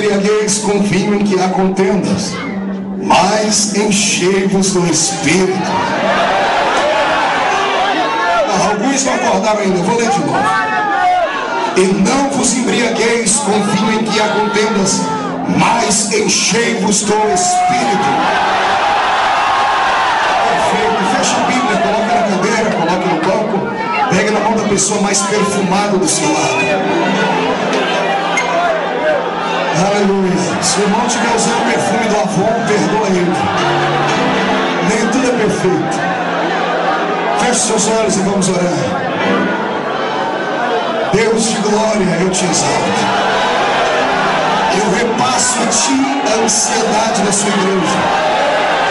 embriagueis com vinho em que há contendas, mas enchei-vos do Espírito. Ah, alguns não acordaram ainda, vou ler de novo. E não vos embriagueis com vinho em que há contendas, mas enchei-vos do Espírito. Perfeito. Fecha a Bíblia, coloca na cadeira, coloca no banco, pega na mão da pessoa mais perfumada do seu lado. Aleluia. Se o irmão estiver usando o perfume do Avon, perdoa ele. Nem tudo é perfeito. Feche seus olhos e vamos orar. Deus de glória, eu te exalto. Eu repasso a ti a ansiedade da sua igreja.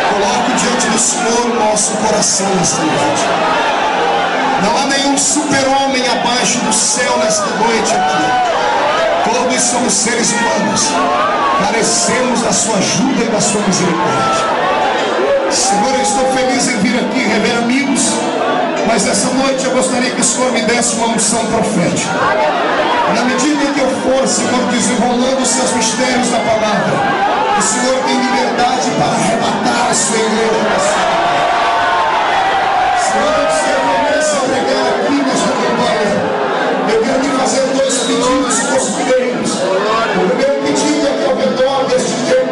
Coloco diante do Senhor o nosso coração nesta noite. Não há nenhum super-homem abaixo do céu nesta noite aqui. Todos somos seres humanos. Carecemos da sua ajuda e da sua misericórdia. Senhor, eu estou feliz em vir aqui rever amigos, mas essa noite eu gostaria que o Senhor me desse uma unção profética. Na medida em que eu for, Senhor, desenrolando os seus mistérios da palavra, o Senhor tem liberdade para arrebatar a sua igreja. Senhor, antes que eu comece a pregar aqui nesta campanha, te fazer dois pedidos costureiros. O primeiro pedido é que ao redor deste templo,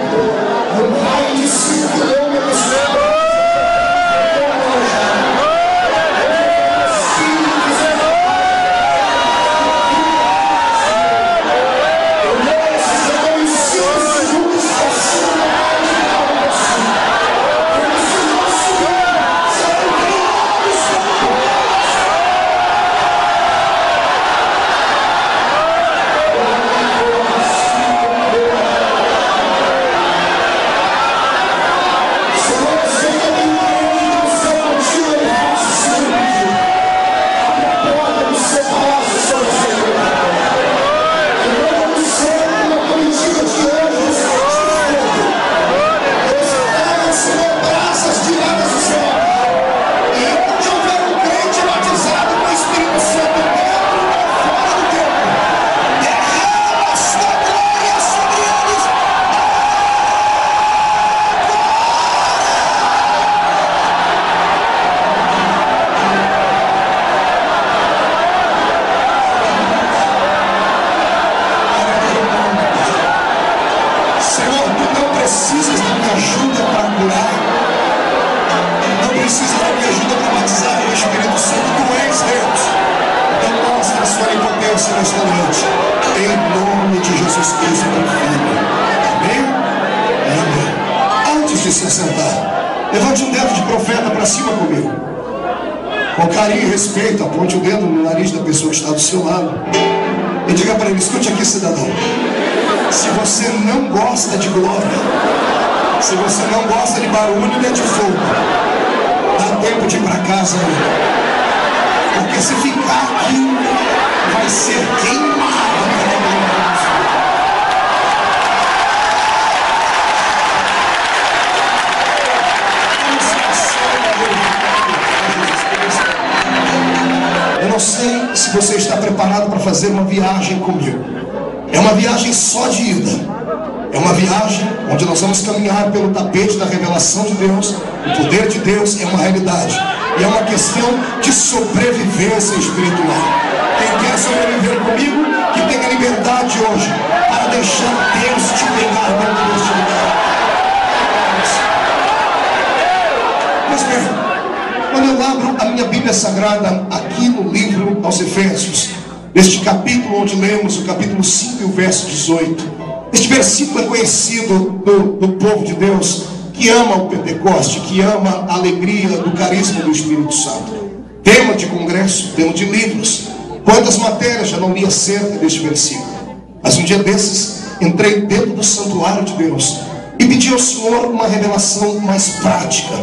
fazer uma viagem comigo. É uma viagem só de ida. É uma viagem onde nós vamos caminhar pelo tapete da revelação de Deus. O poder de Deus é uma realidade. E é uma questão de sobrevivência espiritual. Quem quer sobreviver comigo, que tenha liberdade hoje para deixar Deus te pegar dentro deste lugar. Pois bem, quando eu abro a minha Bíblia Sagrada aqui no livro aos Efésios, neste capítulo onde lemos o capítulo 5 e o verso 18, este versículo é conhecido do, do povo de Deus que ama o Pentecoste, que ama a alegria do carisma do Espírito Santo. Tema de congresso, tema de livros. Quantas matérias já não li acerca deste versículo? Mas um dia desses, entrei dentro do santuário de Deus e pedi ao Senhor uma revelação mais prática,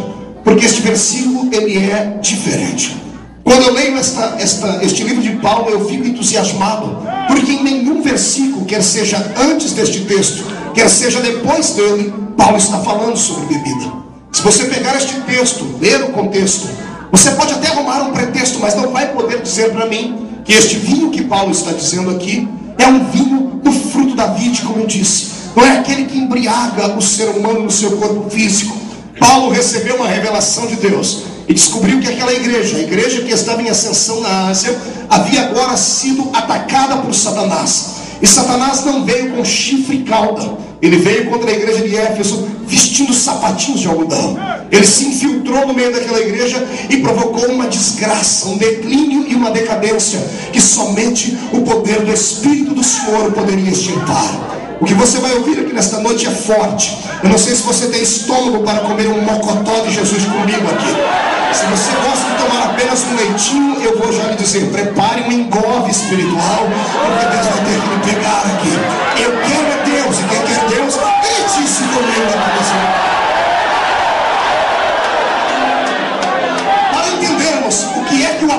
porque este versículo ele é diferente. Quando eu leio esta, esta, este livro de Paulo, eu fico entusiasmado, porque em nenhum versículo, quer seja antes deste texto, quer seja depois dele, Paulo está falando sobre bebida. Se você pegar este texto, ler o contexto, você pode até arrumar um pretexto, mas não vai poder dizer para mim que este vinho que Paulo está dizendo aqui é um vinho do fruto da vide, como eu disse. Não é aquele que embriaga o ser humano no seu corpo físico. Paulo recebeu uma revelação de Deus e descobriu que aquela igreja, a igreja que estava em ascensão na Ásia, havia agora sido atacada por Satanás. E Satanás não veio com chifre e cauda, ele veio contra a igreja de Éfeso vestindo sapatinhos de algodão. Ele se infiltrou no meio daquela igreja e provocou uma desgraça, um declínio e uma decadência que somente o poder do Espírito do Senhor poderia extirpar. O que você vai ouvir aqui nesta noite é forte. Eu não sei se você tem estômago para comer um mocotó de Jesus comigo aqui. Se você gosta de tomar apenas um leitinho, eu vou já lhe dizer: prepare um engove espiritual, porque Deus vai ter que me pegar aqui. Eu quero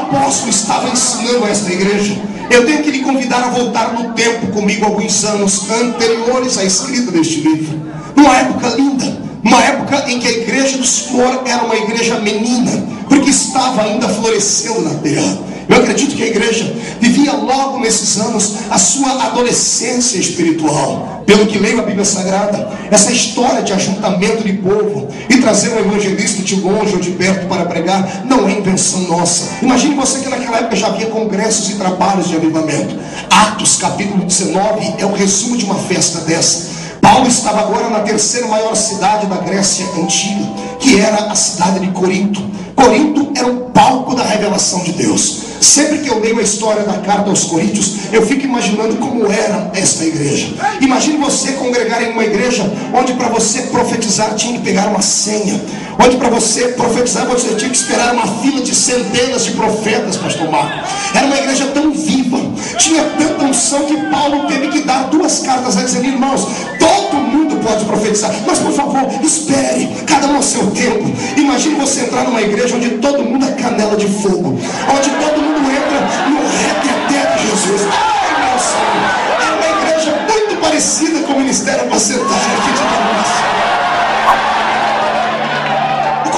apóstolo estava ensinando a esta igreja, eu tenho que lhe convidar a voltar no tempo comigo alguns anos anteriores à escrita deste livro. Numa época linda, uma época em que a igreja do Senhor era uma igreja menina, porque estava ainda florescendo na terra. Eu acredito que a igreja vivia logo nesses anos a sua adolescência espiritual. Pelo que leio a Bíblia Sagrada, essa história de ajuntamento de povo e trazer um evangelista de longe ou de perto para pregar não é invenção nossa. Imagine você que naquela época já havia congressos e trabalhos de avivamento. Atos capítulo 19 é o resumo de uma festa dessa. Paulo estava agora na terceira maior cidade da Grécia antiga, que era a cidade de Corinto. Corinto era um palco da revelação de Deus. Sempre que eu leio a história da carta aos Coríntios, eu fico imaginando como era esta igreja. Imagine você congregar em uma igreja onde para você profetizar tinha que pegar uma senha, onde para você profetizar você tinha que esperar uma fila de centenas de profetas, pastor Marco. Era uma igreja tão viva, tinha tanta unção que Paulo teve que dar duas cartas a dizer, irmãos, todo mundo pode profetizar, mas por favor, espere, cada um ao seu tempo. Imagine você entrar numa igreja onde todo mundo é canela de fogo, onde todo mundo entra no reteté de Jesus. Ai, meu Senhor, é uma igreja muito parecida com o ministério apacentário aqui de Damasco.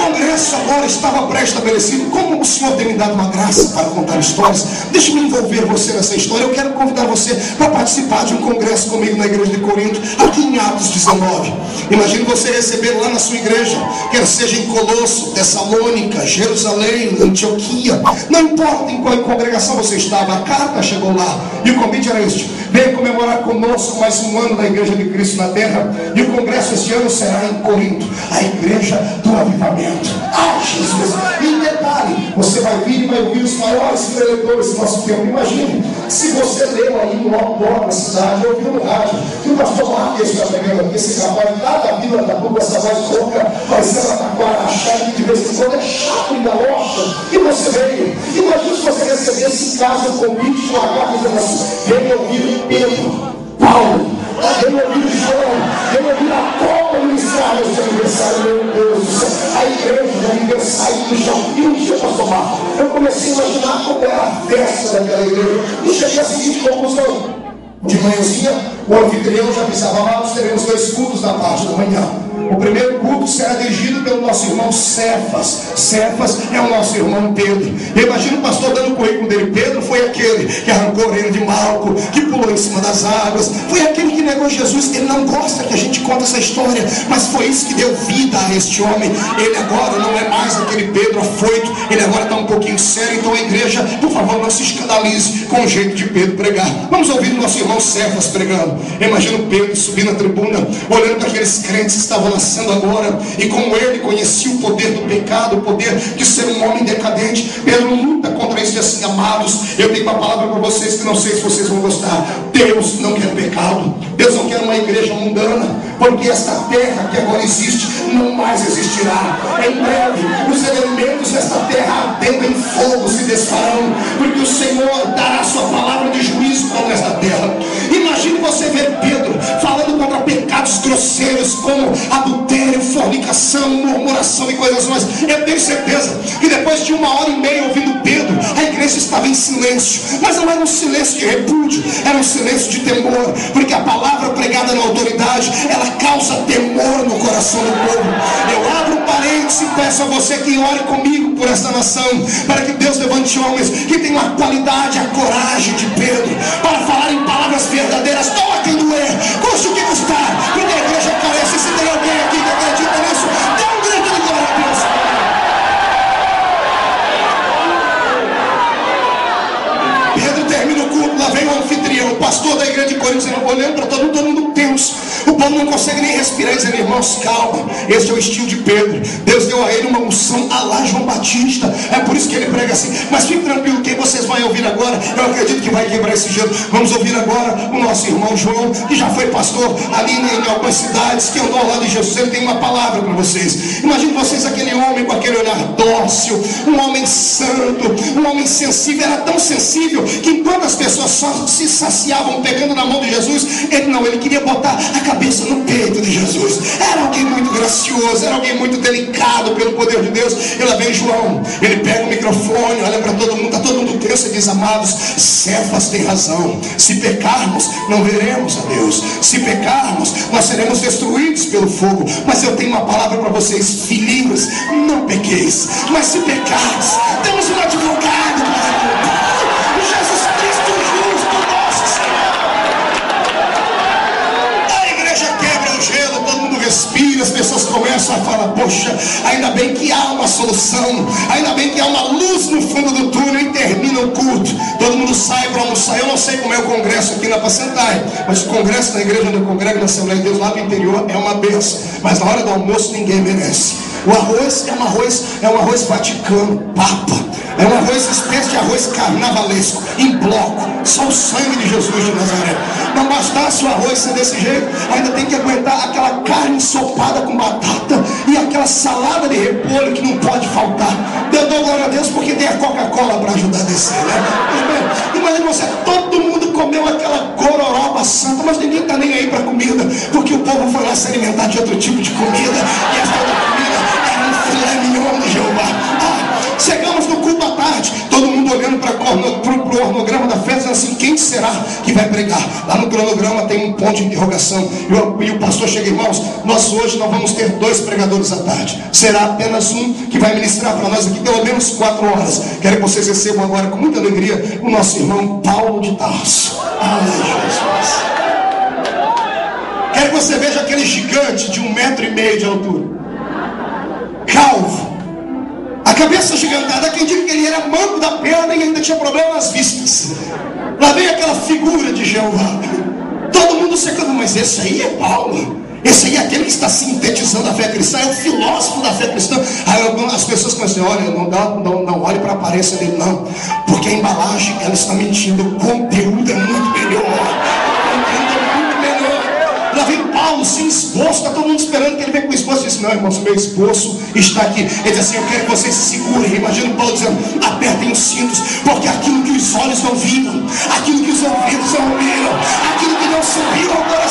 Congresso agora estava pré-estabelecido. Como o Senhor tem me dado uma graça para contar histórias, deixe-me envolver você nessa história. Eu quero convidar você para participar de um congresso comigo na igreja de Corinto, aqui em Atos 19. Imagine você receber lá na sua igreja, quer seja em Colosso, Tessalônica, Jerusalém, Antioquia, não importa em qual congregação você estava, a carta chegou lá e o convite era este: venha comemorar conosco mais um ano da igreja de Cristo na terra. E o congresso este ano será em Corinto, a igreja do avivamento. Ah, Jesus! E detalhe, você vai vir e vai ouvir os maiores preletores do nosso tempo. Imagine, se você leu aí no outdoor da cidade, ouviu no rádio, que o pastor Marques está pegando aqui, esse rapaz lá da vila da Cuba, essa voz ser ela taquara, achar que de vez em quando é chato e galocha, e você veio. Imagine se você recebesse em casa um convite de uma carta dizendo assim, venha ouvir Pedro, Paulo, venha ouvir João, venha ouvir Apolo ministrar no seu aniversário, meu Deus do. A igreja de aniversário do chão. E um dia, pastor Marco, eu comecei a imaginar como era a festa daquela igreja. E cheguei à seguinte conclusão. De manhãzinha, o anfitrião já avisava lá, nós teremos dois cultos na parte da manhã. O primeiro culto será dirigido pelo nosso irmão Cefas. Cefas é o nosso irmão Pedro. Eu imagino o pastor dando o currículo dele. Pedro foi aquele que arrancou a orelha de Malco, que pulou em cima das águas. Foi aquele que negou Jesus. Ele não gosta que a gente conte essa história, mas foi isso que deu vida a este homem. Ele agora não é mais aquele Pedro afoito, ele agora está um pouquinho sério. Então a igreja, por favor, não se escandalize com o jeito de Pedro pregar. Vamos ouvir o nosso irmão Cefas pregando. Imagina o Pedro subindo na tribuna, olhando para aqueles crentes que estavam nascendo agora, e como ele conhecia o poder do pecado, o poder de ser um homem decadente, Pedro luta contra isso, assim, amados. Eu tenho uma palavra para vocês que não sei se vocês vão gostar. Deus não quer pecado, Deus não quer uma igreja mundana, porque esta terra que agora existe não mais existirá. Em breve, os elementos desta terra ardendo em fogo se desfarão, porque o Senhor dará sua palavra de juízo contra esta terra. Você ver Pedro falando contra pecados grosseiros como adultério, fornicação murmuração e coisas mais. Eu tenho certeza que depois de uma hora e meia ouvindo Pedro, a igreja estava em silêncio. Mas não era um silêncio de repúdio, era um silêncio de temor, porque a palavra pregada na autoridade, ela causa temor no coração do povo. Eu abro parênteses e peço a você que ore comigo por esta nação, para que Deus levante homens que tenham a qualidade, a coragem de Pedro, para falar em palavras verdadeiras, não a quem doer, custe o que custar, pastor da igreja de Corinto, olhando para todo mundo, todo mundo. O povo não consegue nem respirar dizendo, irmãos, calma. Esse é o estilo de Pedro. Deus deu a ele uma unção a lá João Batista. É por isso que ele prega assim. Mas fique tranquilo, quem vocês vão ouvir agora, eu acredito que vai quebrar esse gelo. Vamos ouvir agora o nosso irmão João, que já foi pastor ali em algumas cidades, que andou ao lado de Jesus. Ele tem uma palavra para vocês. Imagine vocês aquele homem com aquele olhar dócil, um homem santo, um homem sensível. Era tão sensível que enquanto as pessoas só se saciavam pegando na mão de Jesus, ele não, ele queria botar a cabeça no peito de Jesus. Era alguém muito gracioso, era alguém muito delicado pelo poder de Deus. E lá vem João, ele pega o microfone, olha para todo mundo, está todo mundo tenso e diz: Amados, Cefas tem razão. Se pecarmos, não veremos a Deus. Se pecarmos, nós seremos destruídos pelo fogo. Mas eu tenho uma palavra para vocês, filhinhos, não pequeis. Mas se pecares, temos um advogado as pessoas começam a falar, poxa, ainda bem que há uma solução, ainda bem que há uma luz no fundo do túnel e termina o culto. Todo mundo sai para almoçar. Eu não sei como é o congresso aqui na Pacentai, mas o congresso na igreja onde eu congrego na Assembleia de Deus lá no interior é uma benção. Mas na hora do almoço ninguém merece. O arroz é um arroz, é um arroz vaticano, papa. É um arroz espécie de arroz carnavalesco, em bloco. Só o sangue de Jesus de Nazaré. Não bastasse o arroz ser desse jeito, ainda tem que aguentar aquela carne ensopada com batata e aquela salada de repolho que não pode faltar. Eu dou glória a Deus porque tem a Coca-Cola para ajudar a descer, né? Imagina você, todo mundo comeu aquela gororoba santa, mas ninguém está nem aí para comida, porque o povo foi lá se alimentar de outro tipo de comida, e essa outra comida Ah, chegamos no culto à tarde, todo mundo olhando para o cronograma da festa, assim: quem será que vai pregar? Lá no cronograma tem um ponto de interrogação. E o, pastor chega, irmãos, nós hoje nós vamos ter dois pregadores à tarde. Será apenas um que vai ministrar para nós aqui pelo menos quatro horas. Quero que vocês recebam agora com muita alegria o nosso irmão Paulo de Tarso. Ai, Jesus. Quero que você veja aquele gigante de um metro e meio de altura. Calvo. A cabeça gigantada, quem que ele era manco da perna e ainda tinha problema nas vistas. Lá vem aquela figura de Jeová. Todo mundo secando, mas esse aí é Paulo. Esse aí é aquele que está sintetizando a fé cristã, é o filósofo da fé cristã. Aí as pessoas começam a dizer, olha, não, dá, não, não olhe para a aparência dele, não. Porque a embalagem, ela está mentindo. O conteúdo é muito melhor. Lá vem Paulo sem esboço, está todo mundo esperando que ele venha com esboço. Ele disse, não, irmãos, meu esboço está aqui. Ele diz assim, eu quero que vocês se segurem. Imagina Paulo dizendo, apertem os cintos, porque aquilo que os olhos não viram, aquilo que os ouvidos não ouviram, aquilo que não subiu ao coração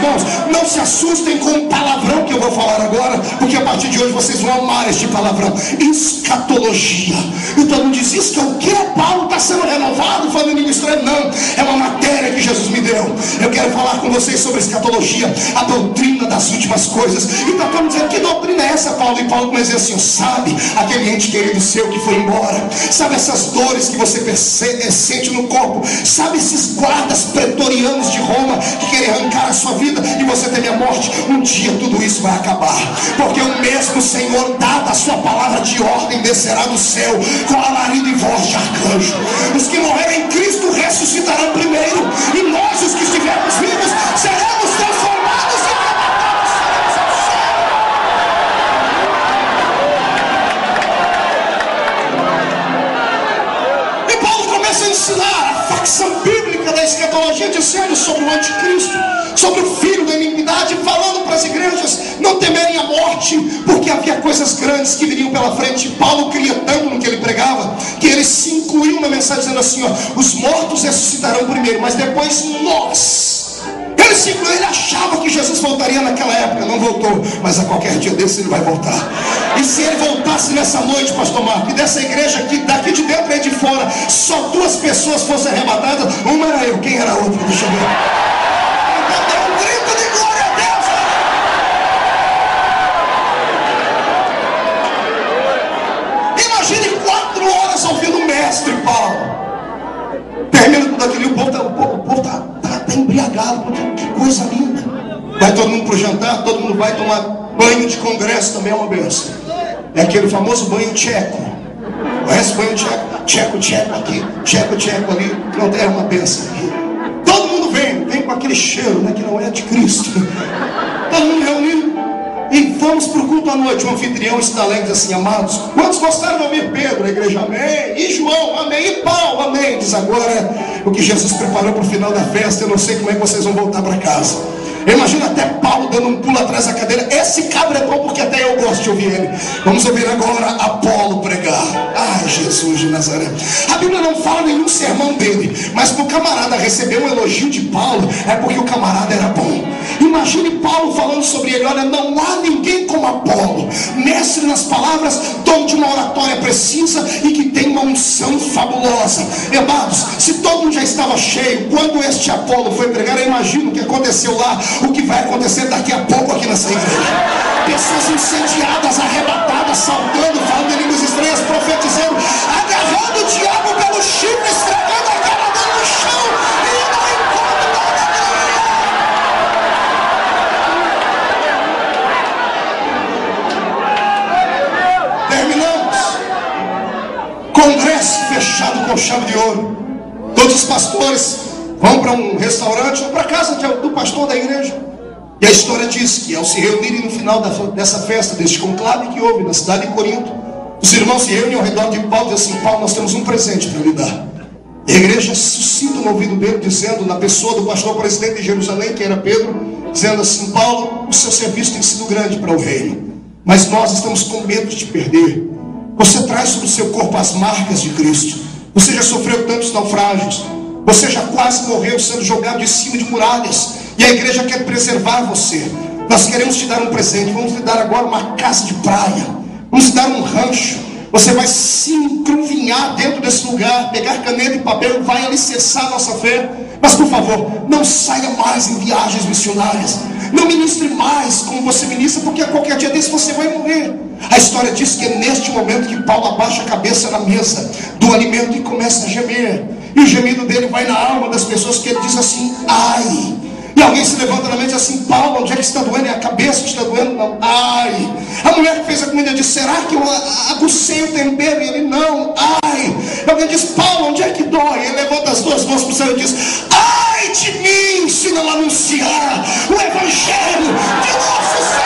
irmãos, não se assustem com o palavrão que eu vou falar agora, porque a partir de hoje vocês vão amar este palavrão. Escatologia. E todo mundo diz, isso que é o que? Paulo está sendo renovado, falando em? Não, é uma matéria que Jesus me deu. Eu quero falar com vocês sobre escatologia, a doutrina das últimas coisas. E todo mundo dizendo, que doutrina é essa, Paulo? E Paulo começa assim, sabe, aquele ente querido seu que foi embora, sabe essas dores que você percebe, sente no corpo, sabe esses guardas pretorianos de Roma que querem arrancar a sua vida e você teme a morte, um dia tudo isso vai acabar, porque o mesmo Senhor, dada a sua palavra de ordem, descerá do céu com alarido e voz de arcanjo. Os que morrerem em Cristo ressuscitarão primeiro, e nós, os que estivermos vivos, seremos transformados e céu. E Paulo começa a ensinar a facção bíblica da escatologia, dizendo sobre o anticristo, sobre o filho da iniquidade. falando para as igrejas não temerem a morte, porque havia coisas grandes que viriam pela frente. Paulo cria tanto no que ele pregava, que ele se incluiu na mensagem dizendo assim: ó, os mortos ressuscitarão primeiro, mas depois nós. Incluiu, ele achava que Jesus voltaria naquela época, não voltou, mas a qualquer dia desse ele vai voltar. E se ele voltasse nessa noite, pastor Marco, e dessa igreja aqui, daqui de dentro e de fora, só duas pessoas fossem arrebatadas, uma era eu, quem era a outra? Deixa eu ver. mestre Paulo. Termina tudo aquilo e o povo está tá, tá, tá embriagado, porque que coisa linda. Vai todo mundo para o jantar, todo mundo vai tomar banho de congresso, também é uma benção. É aquele famoso banho tcheco. Conhece banho tcheco? Tcheco, tcheco aqui, tcheco, tcheco ali. Não é uma benção aqui. Todo mundo vem, vem com aquele cheiro, né, que não é de Cristo. Todo mundo reunido. E fomos para o culto à noite. O anfitrião está alegre assim, amados. Quantos gostaram de ouvir Pedro? A igreja, amém. E João, amém. E Paulo, amém. Diz agora o que Jesus preparou para o final da festa. Eu não sei como é que vocês vão voltar para casa. Imagina até Paulo dando um pulo atrás da cadeira. Esse cabra é bom porque até eu gosto de ouvir ele. Vamos ouvir agora Apolo pregar. Ai, Jesus de Nazaré. A Bíblia não fala nenhum sermão dele, mas para o camarada receber um elogio de Paulo, é porque o camarada era bom. Imagine Paulo falando sobre ele: olha, não há ninguém como Apolo, mestre nas palavras, dono de uma oratória precisa e que tem uma unção fabulosa. Amados, se todo mundo já estava cheio, quando este Apolo foi pregar, eu imagino o que aconteceu lá o que vai acontecer daqui a pouco aqui nessa igreja. Pessoas incendiadas, arrebatadas, saltando, falando em línguas estranhas, profetizando, agarrando o diabo pelo chifre, esfregando a cara dele no chão e indo ao encontro da Terminamos. Congresso fechado com chave de ouro. Todos os pastores vão para um restaurante ou para casa do pastor da igreja. E a história diz que ao se reunirem no final dessa festa, deste conclave que houve na cidade de Corinto, os irmãos se reúnem ao redor de Paulo e dizem assim: Paulo, nós temos um presente para lhe dar. E a igreja suscita no ouvido dele, dizendo, na pessoa do pastor presidente de Jerusalém, que era Pedro, dizendo assim: Paulo, o seu serviço tem sido grande para o reino, mas nós estamos com medo de te perder. Você traz sobre o seu corpo as marcas de Cristo. Você já sofreu tantos naufrágios. Você já quase morreu sendo jogado de cima de muralhas. E a igreja quer preservar você. Nós queremos te dar um presente. Vamos te dar agora uma casa de praia. Vamos te dar um rancho. Você vai se encruvinhar dentro desse lugar, pegar caneta e papel, vai alicerçar a nossa fé. Mas por favor, não saia mais em viagens missionárias. Não ministre mais como você ministra, porque a qualquer dia desse você vai morrer. A história diz que é neste momento que Paulo abaixa a cabeça na mesa do alimento e começa a gemer. E o gemido dele vai na alma das pessoas que ele diz assim: ai. E alguém se levanta na mente e assim: Paulo, onde é que está doendo? É a cabeça que está doendo? Não. Ai. A mulher que fez a comida diz: Será que eu agucei o tempero? E ele: Não. Ai. E alguém diz: Paulo, onde é que dói? Ele levanta as duas mãos para o céu e diz: Ai de mim se não anunciar o Evangelho de nosso Senhor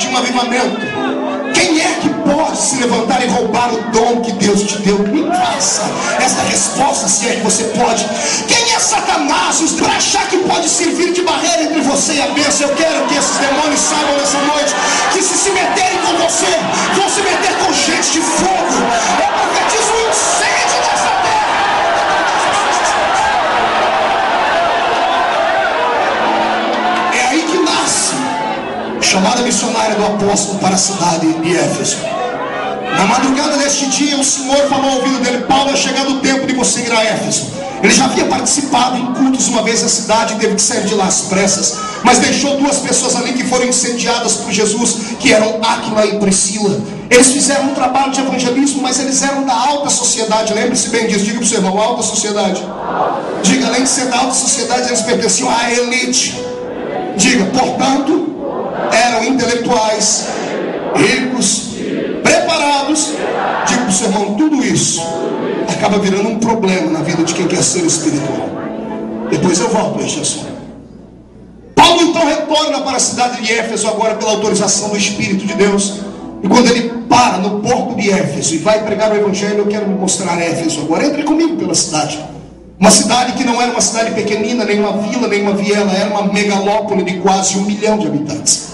de um avivamento? Quem é que pode se levantar e roubar o dom que Deus te deu? Me faça essa resposta, se é que você pode. Quem é Satanás para achar que pode servir de barreira entre você e a bênção? Eu quero que esses demônios saibam nessa noite que se se meterem com você, vão se meter com gente de fogo. Eu profetizo chamada missionária do apóstolo para a cidade de Éfeso. Na madrugada deste dia, o Senhor falou ao ouvido dele: Paulo, é chegado o tempo de você ir a Éfeso. Ele já havia participado em cultos uma vez na cidade e teve que sair de lá às pressas. Mas deixou duas pessoas ali que foram incendiadas por Jesus, que eram Áquila e Priscila. Eles fizeram um trabalho de evangelismo, mas eles eram da alta sociedade. Lembre-se bem disso, diga para o seu irmão: alta sociedade. Diga, além de ser da alta sociedade, eles pertenciam à elite. Diga, portanto, eram intelectuais, ricos, preparados. Digo para o seu irmão, tudo isso acaba virando um problema na vida de quem quer ser espiritual. Depois eu volto a este assunto. Paulo então retorna para a cidade de Éfeso agora pela autorização do Espírito de Deus. E quando ele para no porto de Éfeso e vai pregar o evangelho, eu quero mostrar Éfeso agora. Entre comigo pela cidade. Uma cidade que não era uma cidade pequenina, nem uma vila, nem uma viela, era uma megalópole de quase um milhão de habitantes.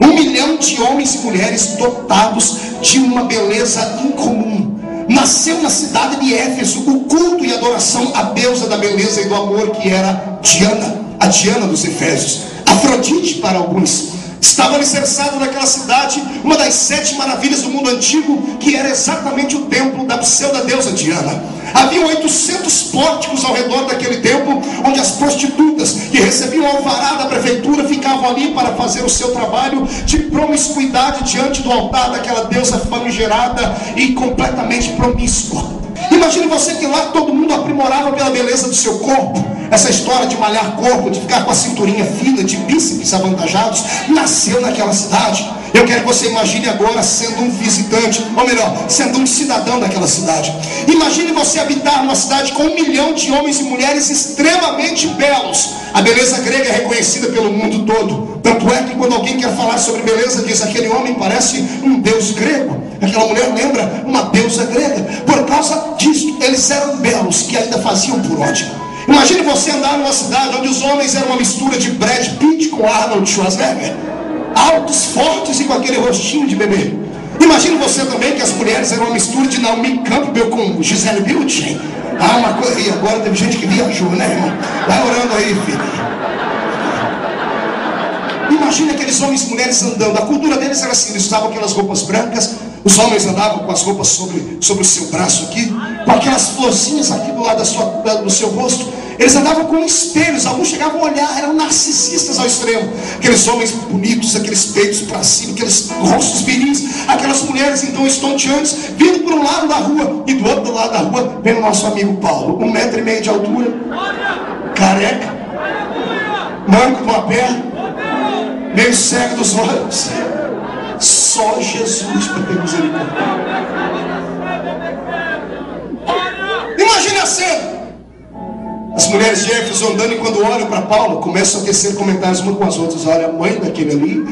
Um milhão de homens e mulheres dotados de uma beleza incomum. Nasceu na cidade de Éfeso o culto e adoração à deusa da beleza e do amor, que era Diana, a Diana dos Efésios, Afrodite para alguns. Estava alicerçado naquela cidade uma das sete maravilhas do mundo antigo, que era exatamente o templo da pseudo-deusa Diana. Havia 800 pórticos ao redor daquele templo, onde as prostitutas que recebiam alvará da prefeitura ficavam ali para fazer o seu trabalho de promiscuidade diante do altar daquela deusa famigerada e completamente promíscua. Imagine você que lá todo mundo aprimorava pela beleza do seu corpo. Essa história de malhar corpo, de ficar com a cinturinha fina, de bíceps avantajados, nasceu naquela cidade. Eu quero que você imagine agora sendo um visitante, ou melhor, sendo um cidadão daquela cidade. Imagine você habitar numa cidade com um milhão de homens e mulheres extremamente belos. A beleza grega é reconhecida pelo mundo todo. Tanto é que quando alguém quer falar sobre beleza, diz aquele homem parece um deus grego. Aquela mulher lembra uma deusa grega. Por causa disso, eles eram belos, que ainda faziam por ódio. Imagine você andar numa cidade onde os homens eram uma mistura de Brad Pitt com Arnold Schwarzenegger. Altos, fortes e com aquele rostinho de bebê. Imagine você também que as mulheres eram uma mistura de Naomi Campbell com Gisele Bündchen. Ah, uma coisa. E agora teve gente que viajou, né, irmão? Vai orando aí, filho. Imagine aqueles homens e mulheres andando. A cultura deles era assim: eles usavam aquelas roupas brancas, os homens andavam com as roupas sobre, sobre o seu braço aqui, com aquelas florzinhas aqui do lado da sua, do seu rosto. Eles andavam com espelhos, alguns chegavam a olhar, eram narcisistas ao extremo. Aqueles homens bonitos, aqueles peitos para cima, aqueles rostos viris, aquelas mulheres então estonteantes, vindo por um lado da rua e do outro lado da rua vem o nosso amigo Paulo, um metro e meio de altura, careca, manco de uma perna, meio cego dos olhos. Só Jesus para ter misericórdia. Imagine a cena. As mulheres de Éfeso andando e quando olham para Paulo, começam a tecer comentários umas com as outras. Olha, a mãe daquele ali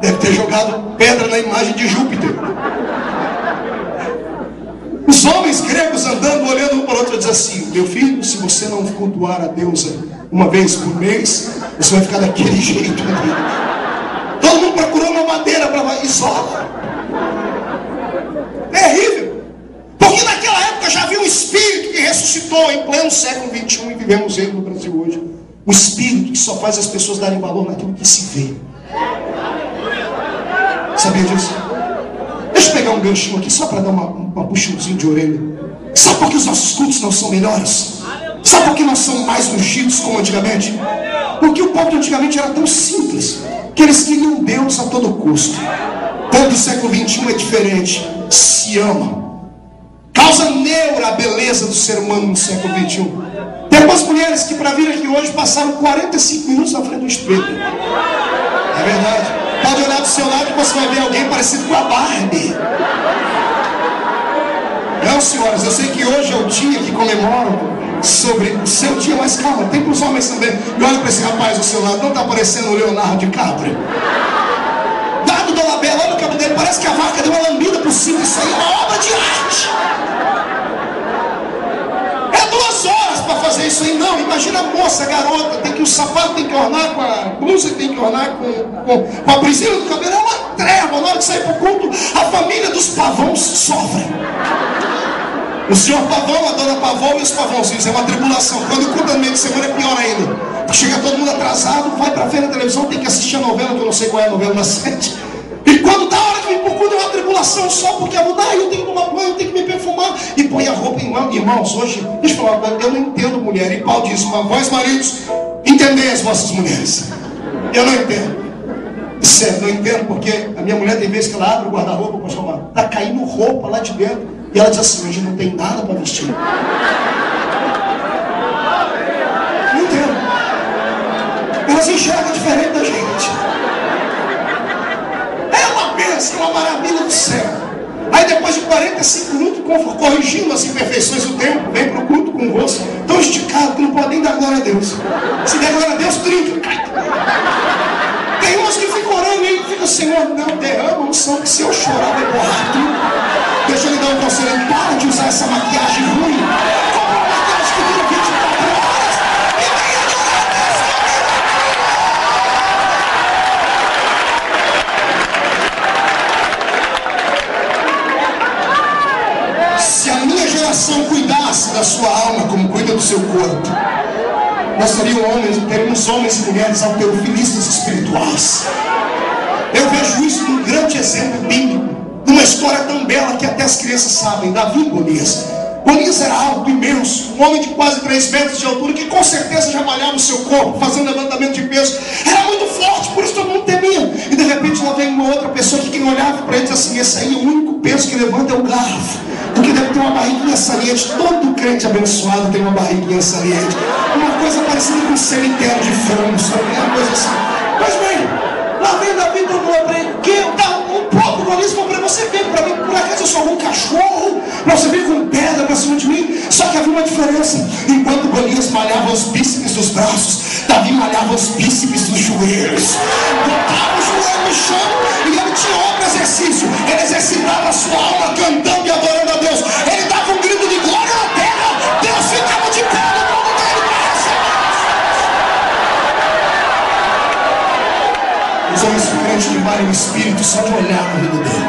deve ter jogado pedra na imagem de Júpiter. Os homens gregos andando, olhando um para o outro, dizem assim: Meu filho, se você não cultuar a deusa uma vez por mês, você vai ficar daquele jeito ali. Todo mundo procurou uma madeira para isolar. Terrível. Porque naquela época já havia um espírito que ressuscitou em pleno século XXI e vivemos ele no Brasil hoje. Um espírito que só faz as pessoas darem valor naquilo que se vê. Sabia disso? Deixa eu pegar um ganchinho aqui só para dar uma, uma de orelha. Sabe por que os nossos cultos não são melhores? Sabe por que não são mais ungidos como antigamente? Porque o povo antigamente era tão simples que eles queriam Deus a todo custo. O do século XXI é diferente. Se ama. Causa neura a beleza do ser humano no século XXI. Tem algumas mulheres que para vir aqui hoje passaram 45 minutos na frente do espelho. É verdade. Pode olhar do seu lado e você vai ver alguém parecido com a Barbie. Não, senhoras, eu sei que hoje é o dia que comemoram sobre o seu dia, mas calma, tem para os homens também. E olha para esse rapaz ao seu lado, não está parecendo o Leonardo DiCaprio? Do Labela, olha o cabelo dele, parece que a vaca deu uma lambida por cima, isso aí é uma obra de arte. É duas horas para fazer isso aí, não. Imagina a moça, a garota, tem que o sapato tem que ornar com a blusa, tem que ornar com, com, com a prisilha do cabelo, é uma treva. Na hora de sair para o culto, a família dos pavões sofre. O senhor Pavão, a dona Pavão e os pavãozinhos. É uma tribulação. Quando o culto é no meio de semana é pior ainda. Chega todo mundo atrasado, vai para ver na televisão, tem que assistir a novela, que eu não sei qual é a novela na sete. E quando dá hora que culto é uma tribulação só porque a mudar, eu tenho que tomar banho, eu tenho que me perfumar. E põe a roupa em mão. Irmãos, hoje, deixa eu falar, eu não entendo mulher. E Paulo diz, mas vós maridos, entendei as vossas mulheres. Eu não entendo. Sério, não entendo porque a minha mulher tem vezes que ela abre o guarda-roupa, pastor Marco, tá caindo roupa lá de dentro. E ela diz assim: hoje não tem nada para vestir. Não entendo. Elas enxergam diferente da gente. É bênção, uma maravilha do céu. Aí depois de 45 minutos, corrigindo as imperfeições do tempo, vem para o culto com o rosto tão esticado que não pode nem dar glória a Deus. Se der glória a Deus, trinca. Tem umas que ficam orando e ficam, Senhor, não derrama unção, que se eu chorar borrar tudo. Deixa eu lhe dar um conselho, para de usar essa maquiagem ruim. Cuidasse da sua alma como cuida do seu corpo, nós teríamos homens, teríamos homens e mulheres alterofilistas espirituais. Eu vejo isso num grande exemplo bíblico, numa história tão bela que até as crianças sabem, Davi e Golias. Golias era alto, imenso, um homem de quase 3 metros de altura, que com certeza já malhava o seu corpo, fazendo levantamento de peso. Era muito forte, por isso todo mundo temia. E de repente lá vem uma outra pessoa que quem olhava para ele disse assim, esse aí, o único peso que levanta é o garfo. Porque deve ter uma barriguinha saliente. Todo crente abençoado tem uma barriguinha saliente. Uma coisa parecida com um cemitério de frango, sabe? É uma coisa assim. Mas bem, lá vem Davi para ele, que falou para você vir para mim, por acaso eu sou algum cachorro? Você vir com pedra para cima de mim? Só que havia uma diferença. Enquanto Golias malhava os bíceps dos braços, Davi malhava os bíceps dos joelhos. Botava o joelho no chão e ele tinha outro exercício. Ele exercitava a sua alma cantando e adorando a Deus. Ele o espírito só de olhar no vida dele.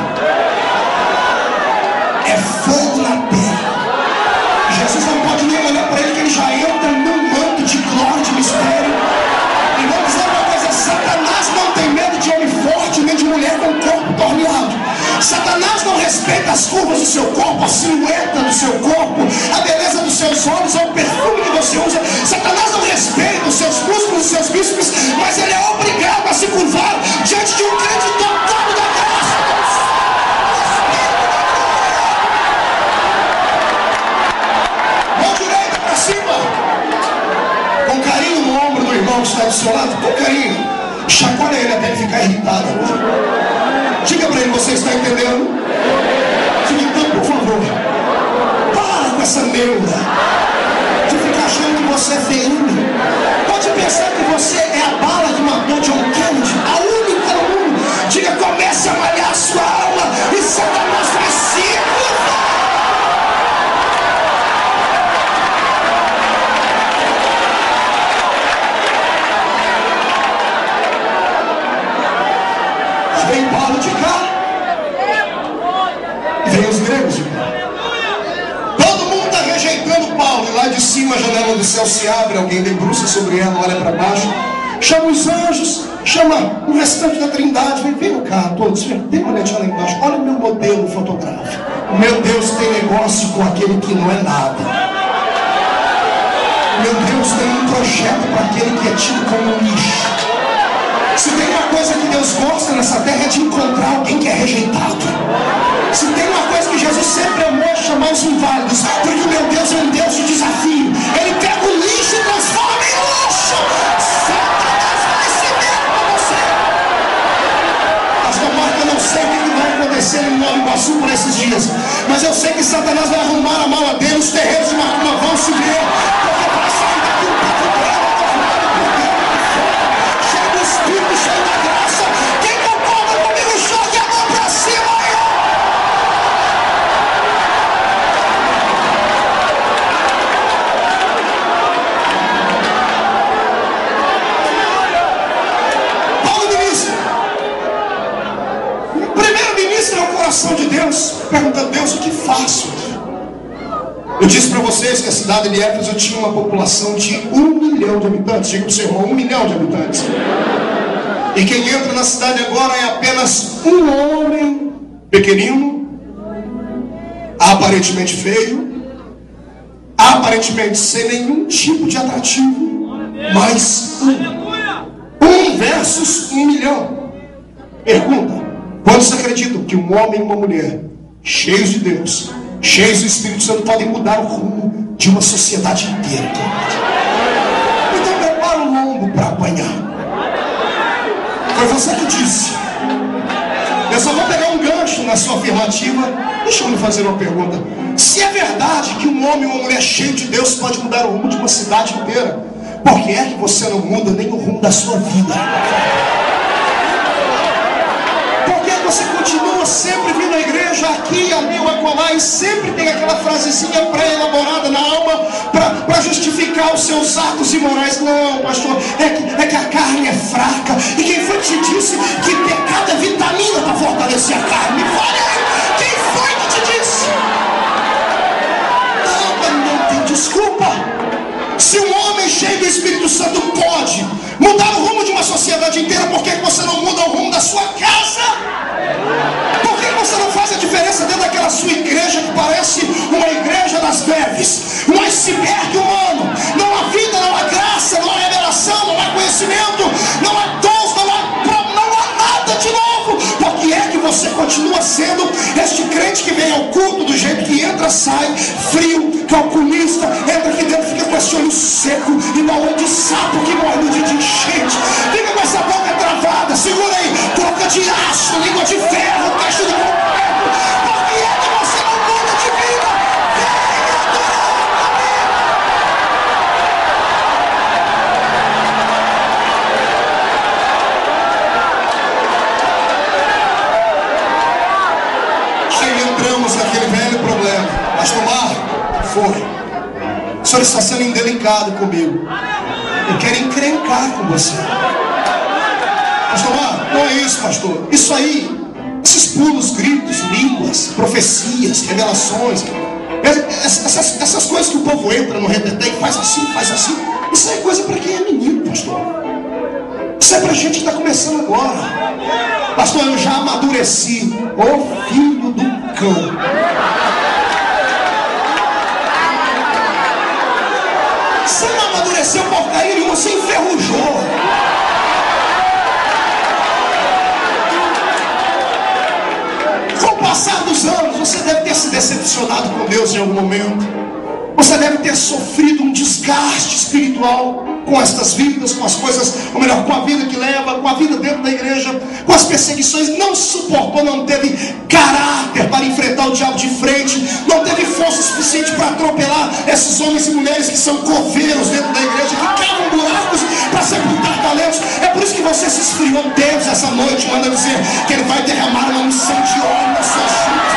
Respeita as curvas do seu corpo, a silhueta do seu corpo, a beleza dos seus olhos, o perfume que você usa. Satanás não respeita os seus músculos, os seus bíceps, mas ele é obrigado a se curvar diante de um crente tocado da graça. Mão direita para cima. Com carinho no ombro do irmão que está do seu lado, com carinho. Chacoalha ele até ele ficar irritado. Diga para ele, você está entendendo? Diga então, por favor, para com essa neura de ficar achando que você é feinho. Pode pensar que você céu se abre. Alguém debruça sobre ela, olha para baixo. Chama os anjos. Chama o restante da trindade. Vem, vem cá, todos. Dê uma olhadinha lá embaixo. Olha o meu modelo fotográfico. Meu Deus tem negócio com aquele que não é nada. Meu Deus tem um projeto para aquele que é tido como um lixo. Se tem uma coisa que Deus gosta nessa terra é de encontrar alguém que é rejeitado. Se tem uma coisa que Jesus sempre amou é chamar os inválidos, porque meu Deus é um Deus de desafio. Ele pega o lixo e transforma em vai se ver com você. Pastor Marco, eu não sei o que vai acontecer em Nova Iguaçu por esses dias, mas eu sei que Satanás vai arrumar a mala dele, os terreiros de Macumba vão se ver, porque para Eu disse para vocês que a cidade de Éfeso tinha uma população de um milhão de habitantes. Diga para o seu irmão, um milhão de habitantes. E quem entra na cidade agora é apenas um homem pequenino, aparentemente feio, aparentemente sem nenhum tipo de atrativo, mas um, um versus um milhão. Pergunta: quantos acreditam que um homem e uma mulher, cheios de Deus, cheios do Espírito Santo, podem mudar o rumo de uma sociedade inteira? Então prepara o lombo para apanhar. Foi você que disse. Eu só vou pegar um gancho na sua afirmativa. Deixa eu lhe fazer uma pergunta. Se é verdade que um homem ou uma mulher cheio de Deus pode mudar o rumo de uma cidade inteira, por que é que você não muda nem o rumo da sua vida? que você continua sempre vindo à igreja aqui, ali ou acolá e sempre tem aquela frasezinha pré-elaborada na alma para justificar os seus atos imorais? Não, pastor, é que, é que a carne é fraca. E quem foi que te disse que pecado é vitamina para fortalecer a carne? Fale aí, quem foi que te disse? Não, não tem desculpa. Se um homem cheio do Espírito Santo pode mudar o rumo de uma sociedade inteira, por que você não muda o rumo da sua casa? Você não faz a diferença dentro daquela sua igreja que parece uma igreja das breves, um iceberg humano? Não há vida, não há graça, não há revelação, não há conhecimento, não há dons, não há, não há nada de novo. Você continua sendo este crente que vem ao culto do jeito que entra, sai, frio, calculista, entra aqui dentro, fica com esse olho seco, igual de sapo que morre dia de enchente, fica com essa boca travada, segura aí, boca de aço, língua de ferro, queixo de senhor está sendo indelicado comigo. Eu quero encrencar com você. Pastor não é isso, pastor. Isso aí, esses pulos, gritos, línguas, profecias, revelações, essas, essas coisas que o povo entra no reteté e faz assim, faz assim. Isso é coisa para quem é menino, pastor. Isso é para gente que está começando agora. Pastor, eu já amadureci. Ô filho do cão. Você não amadureceu porcaria nenhuma, você enferrujou. Com o passar dos anos, você deve ter se decepcionado com Deus em algum momento. Você deve ter sofrido um desgaste espiritual com estas vidas, com as coisas, ou melhor, com a vida que leva, com a vida dentro da igreja, com as perseguições. Não suportou, não teve caráter para enfrentar o diabo de frente, não teve força suficiente para atropelar esses homens e mulheres que são coveiros dentro da igreja, que cavam buracos para sepultar talentos. É por isso que você se esfriou. Deus, essa noite, manda dizer que Ele vai derramar uma missão de óleo nas suas.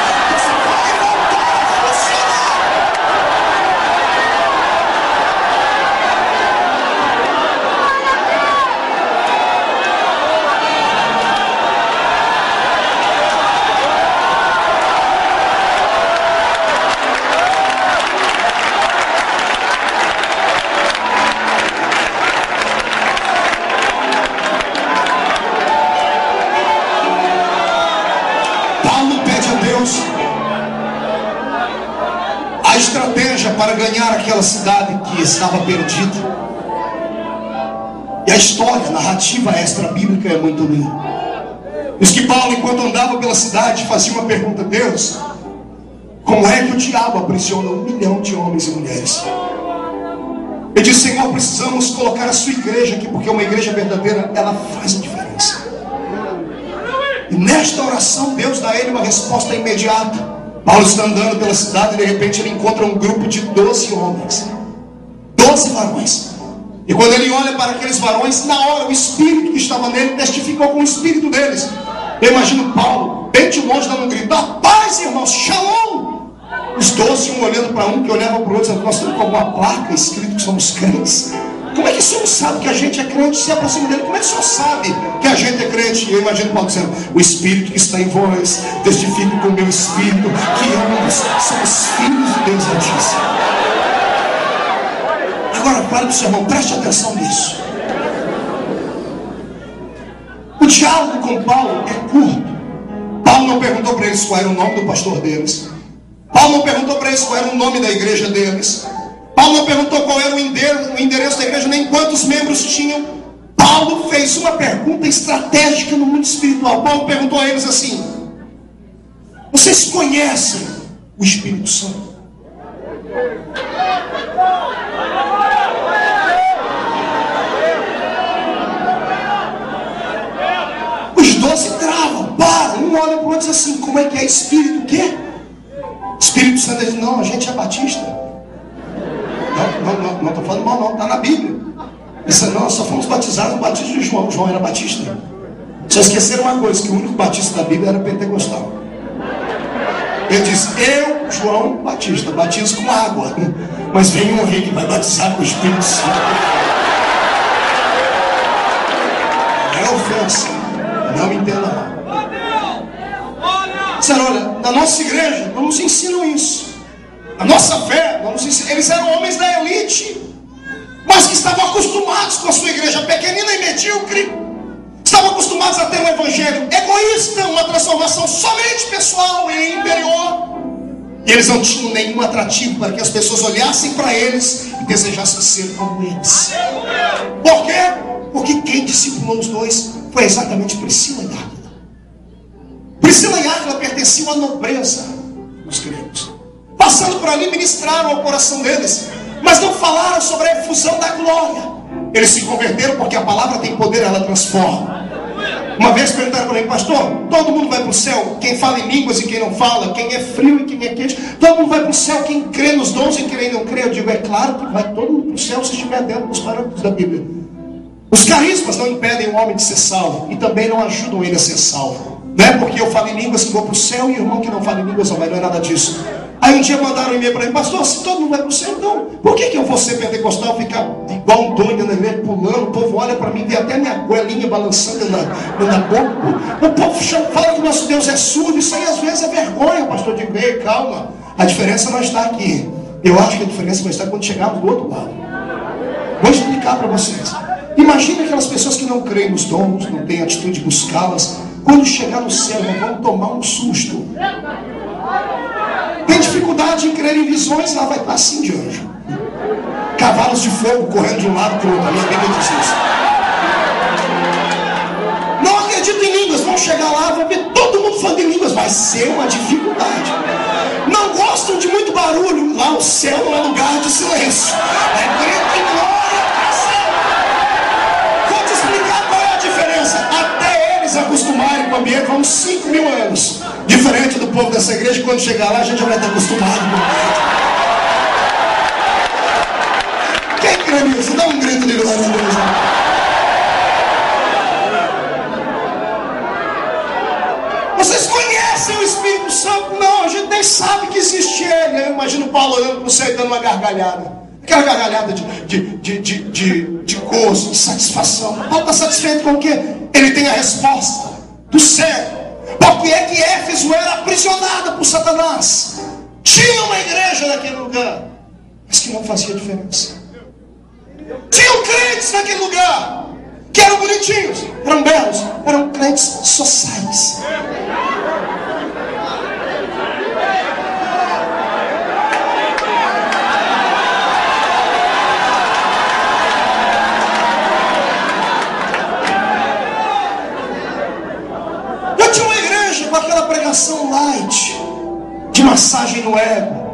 Aquela cidade que estava perdida. E a história, a narrativa extra-bíblica é muito linda. Diz que Paulo, enquanto andava pela cidade, fazia uma pergunta a Deus: Como é que o diabo aprisiona um milhão de homens e mulheres? Ele disse: Senhor, precisamos colocar a sua igreja aqui, porque uma igreja verdadeira, ela faz a diferença. E nesta oração, Deus dá a ele uma resposta imediata. Paulo está andando pela cidade e de repente ele encontra um grupo de 12 homens. 12 varões. E quando ele olha para aqueles varões, na hora o espírito que estava nele testificou com o espírito deles. Eu imagino Paulo, bem de longe, dando um grito: A paz, irmãos, shalom. Os doze, um olhando para um, que olhava para o outro, Nós temos alguma placa escrito que somos crentes. Como é que o senhor sabe que a gente é crente? Se aproxima dele, como é que o senhor sabe que a gente é crente? E eu imagino Paulo dizendo: O Espírito que está em vós testifica com o meu Espírito que ambos somos filhos de Deus Altíssimo. Agora, para o seu irmão, preste atenção nisso. O diálogo com Paulo é curto. Paulo não perguntou para eles qual era o nome do pastor deles. Paulo não perguntou para eles qual era o nome da igreja deles. Paulo não perguntou qual era o endereço, da igreja, nem quantos membros tinham. Paulo fez uma pergunta estratégica no mundo espiritual. Paulo perguntou a eles assim: Vocês conhecem o Espírito Santo? Os doze travam, param, um olha para o outro e diz assim: Como é que é Espírito? O quê? Espírito Santo diz: Não, a gente é batista. Não, não, não, não estou falando mal, não, está na Bíblia. Disse, não, nós só fomos batizados no batismo de João. João era batista. Só esqueceram uma coisa: que o único batista da Bíblia era pentecostal. Ele diz: Eu, João Batista, batizo com água. Mas vem um rei que vai batizar com o Espírito Santo. É ofensa. Não me entenda mal. Disseram, olha, na nossa igreja não nos ensinam isso. A nossa fé, eles eram homens da elite, mas que estavam acostumados com a sua igreja pequenina e medíocre. Estavam acostumados a ter um evangelho egoísta, uma transformação somente pessoal e inferior. E eles não tinham nenhum atrativo para que as pessoas olhassem para eles e desejassem ser como eles. Por quê? Porque quem discipulou os dois foi exatamente Priscila e Áquila. Priscila e Áquila pertenciam à nobreza dos gregos. Passando por ali, ministraram ao coração deles, mas não falaram sobre a efusão da glória. Eles se converteram porque a palavra tem poder, ela transforma. Uma vez perguntaram para mim, pastor, todo mundo vai para o céu, quem fala em línguas e quem não fala, quem é frio e quem é quente, todo mundo vai para o céu, quem crê nos dons e quem não crê, eu digo, é claro que vai todo mundo para o céu se estiver dentro dos parâmetros da Bíblia. Os carismas não impedem o homem de ser salvo e também não ajudam ele a ser salvo. Não é porque eu falo em línguas que vou para o céu e o irmão que não fala em línguas não vai, não é nada disso. Aí um dia mandaram um e-mail para mim, pastor, se todo mundo vai para o céu, então por que, que eu vou ser pentecostal, ficar igual um doido na igreja, pulando, o povo olha para mim, vê até minha goelinha balançando na, na boca. O povo fala que nosso Deus é surdo, isso aí às vezes é vergonha, pastor. Digo, ei, calma, a diferença não está aqui. Eu acho que a diferença vai estar quando chegarmos do outro lado. Vou explicar para vocês. Imagine aquelas pessoas que não creem nos dons, não têm atitude de buscá-las, quando chegar no céu, vão tomar um susto. Tem dificuldade em crer em visões, lá vai estar assim de anjo. Cavalos de fogo correndo de um lado para o outro. Minha Bíblia diz isso. Não acredito em línguas, vão chegar lá, vão ver todo mundo falando em línguas. Vai ser uma dificuldade. Não gostam de muito barulho. Lá o céu não é lugar de silêncio. É grito e glória céu. Vou te explicar qual é a diferença. Até eles acostumarem com o ambiente, vão 5 mil anos. Diferente do povo dessa igreja, quando chegar lá, a gente já vai estar acostumado com o Quem crê nisso? Dá um grito de glória a Deus. Vocês conhecem o Espírito Santo? Não, a gente nem sabe que existe ele. Eu imagino Paulo olhando para o céu e dando uma gargalhada. Aquela gargalhada de, de, de, de, de, de gozo, de satisfação. Paulo está satisfeito com o quê? Ele tem a resposta do céu. Porque é que Éfeso era aprisionada por Satanás. Tinha uma igreja naquele lugar, mas que não fazia diferença. Tinham crentes naquele lugar, que eram bonitinhos, eram belos, eram crentes sociais. Eu tinha uma igreja pregação light, de massagem no ego.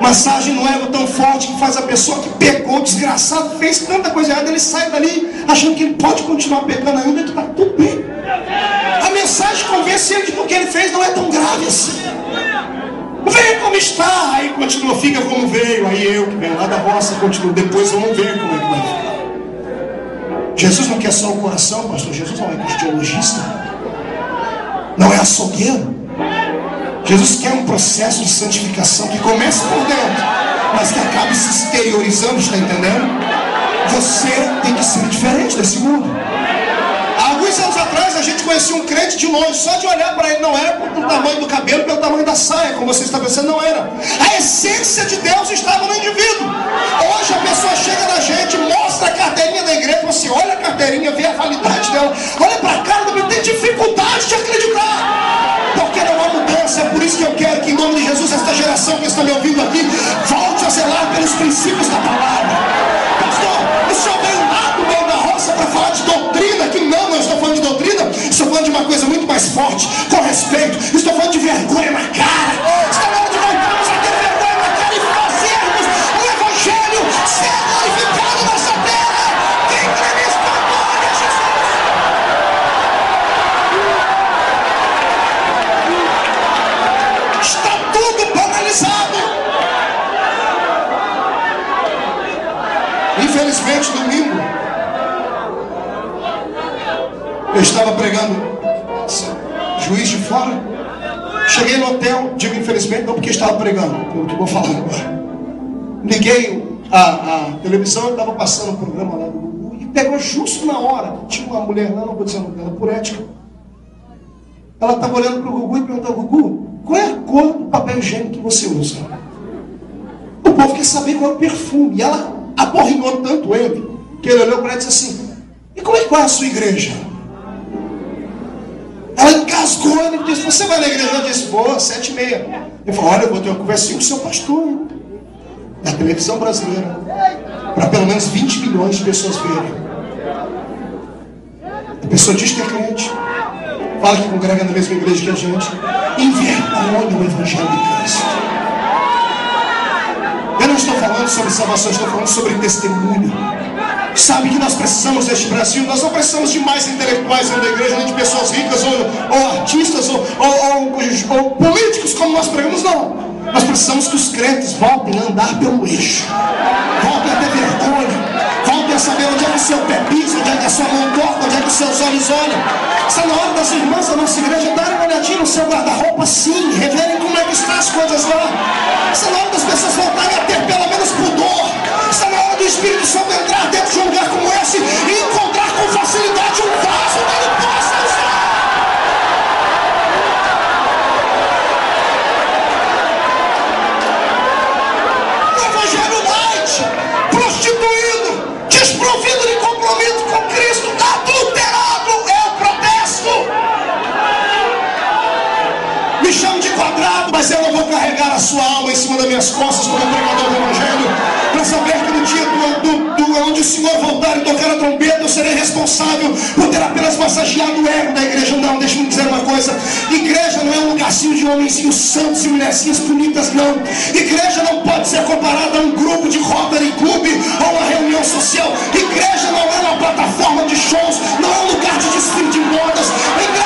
Massagem no ego tão forte que faz a pessoa que pecou, desgraçado, fez tanta coisa errada, ele sai dali achando que ele pode continuar pecando ainda e está tudo bem. A mensagem convence ele de que o que ele fez não é tão grave assim. Venha como está, aí continua, fica como veio. Aí eu que venho lá da roça, continuo, depois vamos ver como é que vai ficar. Jesus não quer só o coração, pastor. Jesus não é cristiologista, não é açougueiro. Jesus quer um processo de santificação que comece por dentro, mas que acabe se exteriorizando, está entendendo? Você tem que ser diferente desse mundo. Há alguns anos atrás a gente conhecia um crente de longe, só de olhar para ele, não era pelo tamanho do cabelo, pelo tamanho da saia, como você está pensando, não era. A essência de Deus estava no indivíduo. Hoje a pessoa chega na gente, mostra a carteirinha da igreja, você olha a carteirinha, vê a validade dela, olha para a cara, tem dificuldade de acreditar. Porque não há mudança, é por isso que eu quero que em nome de Jesus, esta geração que está me ouvindo aqui, volte a zelar pelos princípios da palavra. Mais forte, com respeito, estou falando de vergonha na cara. Fora. Cheguei no hotel, digo infelizmente não porque estava pregando, pelo que vou falar agora. Liguei a, a televisão estava passando o programa lá do Gugu e pegou justo na hora. Tinha uma mulher lá, não vou dizer o nome por ética. Ela estava olhando para o Gugu e perguntou, Gugu, qual é a cor do papel higiênico que você usa? O povo quer saber qual é o perfume. E ela aborrinhou tanto ele, que ele olhou para ela e disse assim, e como é que é a sua igreja? Ela engasgou, ele disse, você vai na igreja? Eu disse, vou, sete e meia. Ele falou, olha, eu vou ter uma conversinha com o seu pastor, da televisão brasileira, para pelo menos 20 milhões de pessoas verem. A pessoa diz que é crente, fala que congrega na mesma igreja que a gente, envergonha o Evangelho de Cristo. Eu não estou falando sobre salvação, estou falando sobre testemunho. Sabe que nós precisamos deste Brasil, nós não precisamos de mais intelectuais dentro da igreja, nem de pessoas ricas, ou, ou artistas, ou, ou, ou, políticos, como nós pregamos, não. Nós precisamos que os crentes voltem a andar pelo eixo, voltem a ter vergonha, voltem a saber onde é que o seu pé pisa, onde é que a sua mão toca, onde é que os seus olhos olham. Está na hora das irmãs da nossa igreja darem uma olhadinha no seu guarda-roupa, sim, reverem como é que estão as coisas lá. Está na hora das pessoas voltarem a ter pelo menos pudor. Do Espírito Santo entrar dentro de um lugar como esse e encontrar com facilidade um vaso que ele possa usar. O Evangelho light, prostituído, desprovido de compromisso com Cristo, adulterado, eu protesto. Me chamo de quadrado, mas eu não vou carregar a sua alma em cima das minhas costas como pregador do Evangelho para saber que no dia onde o Senhor voltar e tocar a trombeta, eu serei responsável por ter apenas massageado o ego da igreja. Não, deixa eu dizer uma coisa: igreja não é um lugarzinho de homenzinhos santos e mulherzinhas bonitas, não. Igreja não pode ser comparada a um grupo de Rotary Club ou uma reunião social. Igreja não é uma plataforma de shows, não é um lugar de desfile de modas. Igreja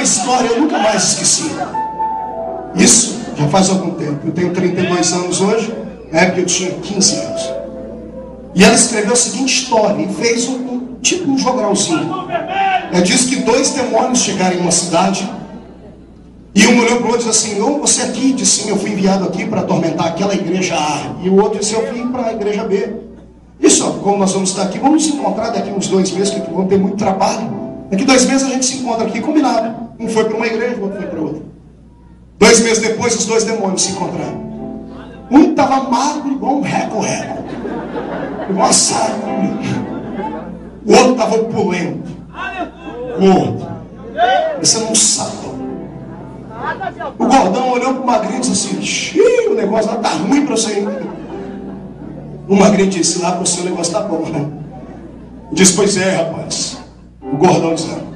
uma história, eu nunca mais esqueci. Isso já faz algum tempo. Eu tenho 32 anos hoje, na época eu tinha 15 anos. E ela escreveu a seguinte história e fez um, um tipo um jogralzinho. Ela disse que dois demônios chegaram em uma cidade e um olhou para o outro e disse assim: Ô, você aqui? Disse sim, eu fui enviado aqui para atormentar aquela igreja A. E o outro disse: Eu vim para a igreja B. Isso, como nós vamos estar aqui, vamos nos encontrar daqui uns dois meses, que vão ter muito trabalho. Daqui dois meses a gente se encontra aqui, combinado. Um foi para uma igreja, o outro foi para outra. Dois meses depois, os dois demônios se encontraram. Um estava magro, igual um reco-reco, igual. O outro estava opulento, gordo, parecendo um sapo. O gordão olhou para o magrinho e disse assim: Xiii, o negócio lá tá ruim para você. O magrinho disse: Lá para o seu negócio tá bom. Né? Disse: Pois é, rapaz. O gordão disse: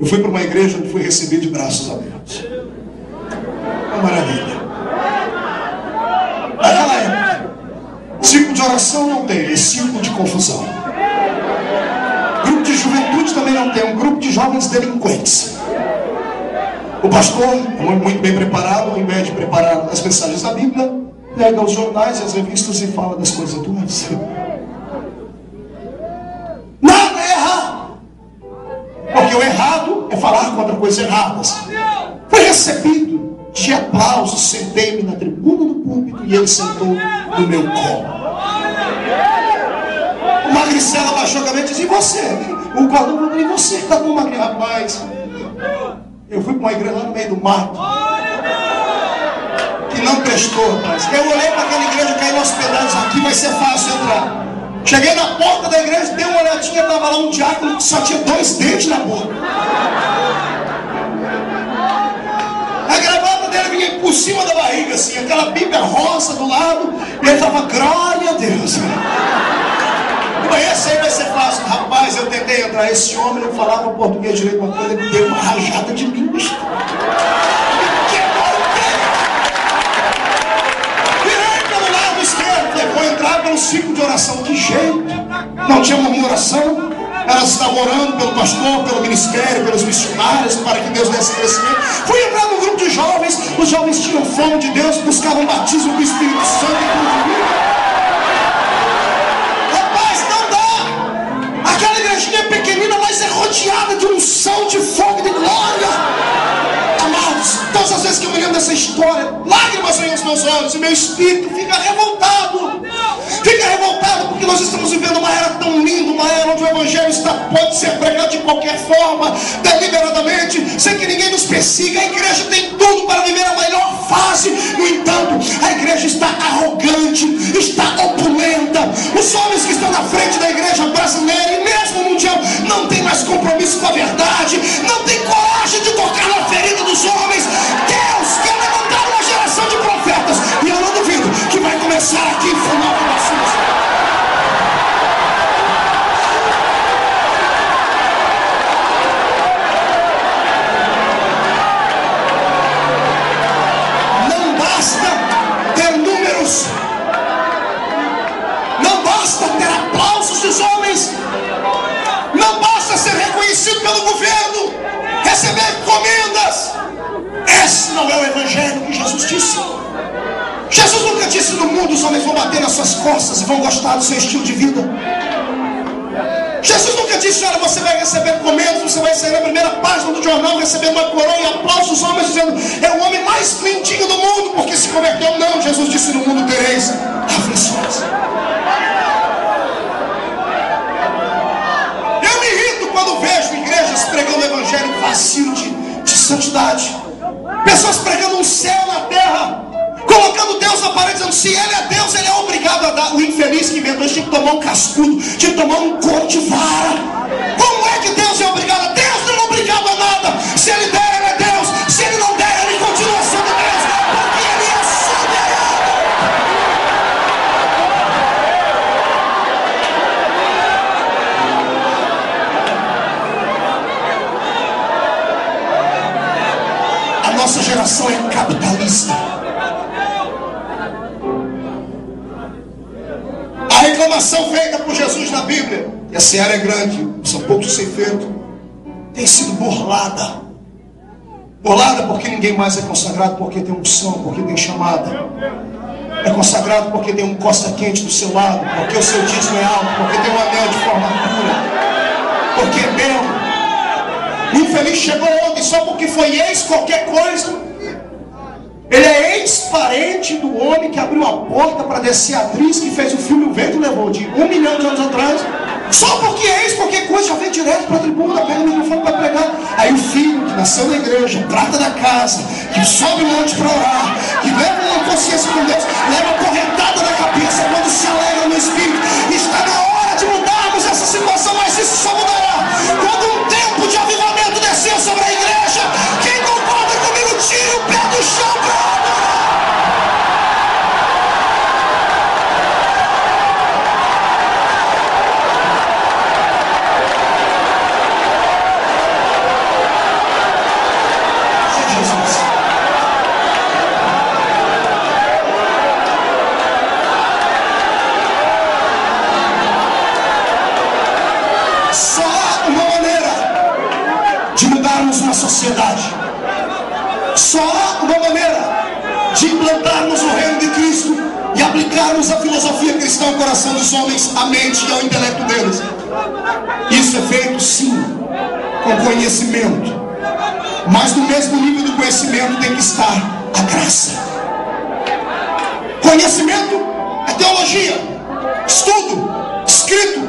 Eu fui para uma igreja onde fui recebido de braços abertos. Uma maravilha. Naquela época, ciclo de oração não tem, é ciclo de confusão. Grupo de juventude também não tem, é um grupo de jovens delinquentes. O pastor, muito bem preparado, ao invés de preparar as mensagens da Bíblia, pega os jornais e as revistas e fala das coisas atuais. Erradas. Foi recebido de aplausos, sentei-me na tribuna do púlpito e ele sentou no meu colo. O magricela baixou a cabeça e disse, e você? O gordão falou, e você está com magrinho? Rapaz, eu fui para uma igreja lá no meio do mato. Que não prestou, rapaz. Eu olhei para aquela igreja cair nos pedaços aqui, vai ser fácil entrar. Cheguei na porta da igreja, dei uma olhadinha, estava lá um diácono que só tinha dois dentes na boca. Por cima da barriga, assim, aquela bíblia rosa do lado, e ele estava, glória a Deus. Esse aí vai ser fácil. Rapaz, eu tentei entrar. Esse homem não falava português direito, uma coisa, ele deu uma rajada de. Falei, vou entrar pelo ciclo de oração. Que jeito? Não tinha murmuração. Elas estavam orando pelo pastor, pelo ministério, pelos missionários, para que Deus desse crescimento. Fui entrar no grupo de jovens. Os jovens tinham fome de Deus, buscavam batismo do Espírito Santo e tudo. igrejinha pequenina, mas é rodeada de unção, de fogo, de glória. Vezes que eu me lembro dessa história, lágrimas vêm aos meus olhos e meu espírito fica revoltado. Fica revoltado porque nós estamos vivendo uma era tão linda, uma era onde o Evangelho está, pode ser pregado de qualquer forma, deliberadamente, sem que ninguém nos persiga. A igreja tem tudo para viver a melhor fase. No entanto, a igreja está arrogante, está opulenta. Os homens que estão na frente da igreja brasileira e mesmo mundial não tem mais compromisso com a verdade, não tem coragem de tocar na ferida dos homens. Começar aqui basta ter números, não basta ter aplausos dos homens, não basta ser reconhecido pelo governo, receber comendas. Esse não é o evangelho que Jesus disse. Jesus nunca disse no mundo os homens vão bater nas suas costas e vão gostar do seu estilo de vida. Jesus nunca disse, olha, você vai receber comendas, você vai sair na primeira página do jornal, receber uma coroa e aplausos dos homens dizendo, é o homem mais lindinho do mundo, porque se converteu. Não, Jesus disse, no mundo tereis aflições. Eu me irrito quando vejo igrejas pregando o evangelho vazio de, de santidade. Pessoas pregando um céu na terra colocando Deus na parede, dizendo: se Ele é Deus, Ele é obrigado a dar. O infeliz que inventou isso tinha que tomar um cascudo, tinha que tomar um couro de vara. Como é que Deus é obrigado? Deus não é obrigado a nada. Se Ele der, reclamação feita por Jesus na Bíblia, e a seara é grande, são poucos ceifeiros, tem sido burlada. Burlada porque ninguém mais é consagrado porque tem unção, porque tem chamada. É consagrado porque tem um costa quente do seu lado, porque o seu dízimo é alto, porque tem um anel de formatura, porque é belo. Infeliz chegou ontem só porque foi ex qualquer coisa. Ele é ex-parente do homem que abriu a porta para descer a atriz que fez o filme O Vento Levou, de um milhão de anos atrás. Só porque é ex, qualquer coisa já vem direto para a tribuna, pega o microfone para pregar. Aí o filho que nasceu na igreja, trata da casa, que sobe o monte para orar, que leva uma consciência com Deus, leva a correntada na cabeça quando se alegra no espírito. Está na hora de mudarmos essa situação, mas isso só mudará e aplicarmos a filosofia cristã ao coração dos homens, à mente e ao intelecto deles. Isso é feito sim com conhecimento. Mas no mesmo nível do conhecimento tem que estar a graça. Conhecimento é teologia, estudo, escrito,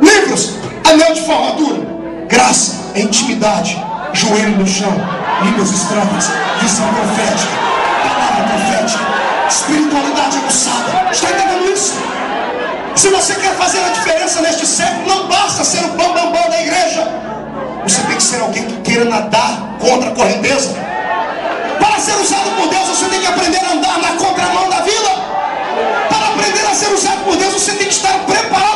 livros, anel de formatura. Graça é intimidade joelho no chão, línguas estranhas, visão profética, profética, espiritualidade aguçada. Está entendendo isso? Se você quer fazer a diferença neste século, não basta ser o bam, bam da igreja. Você tem que ser alguém que queira nadar contra a correnteza. Para ser usado por Deus, você tem que aprender a andar na contramão da vida. Para aprender a ser usado por Deus, você tem que estar preparado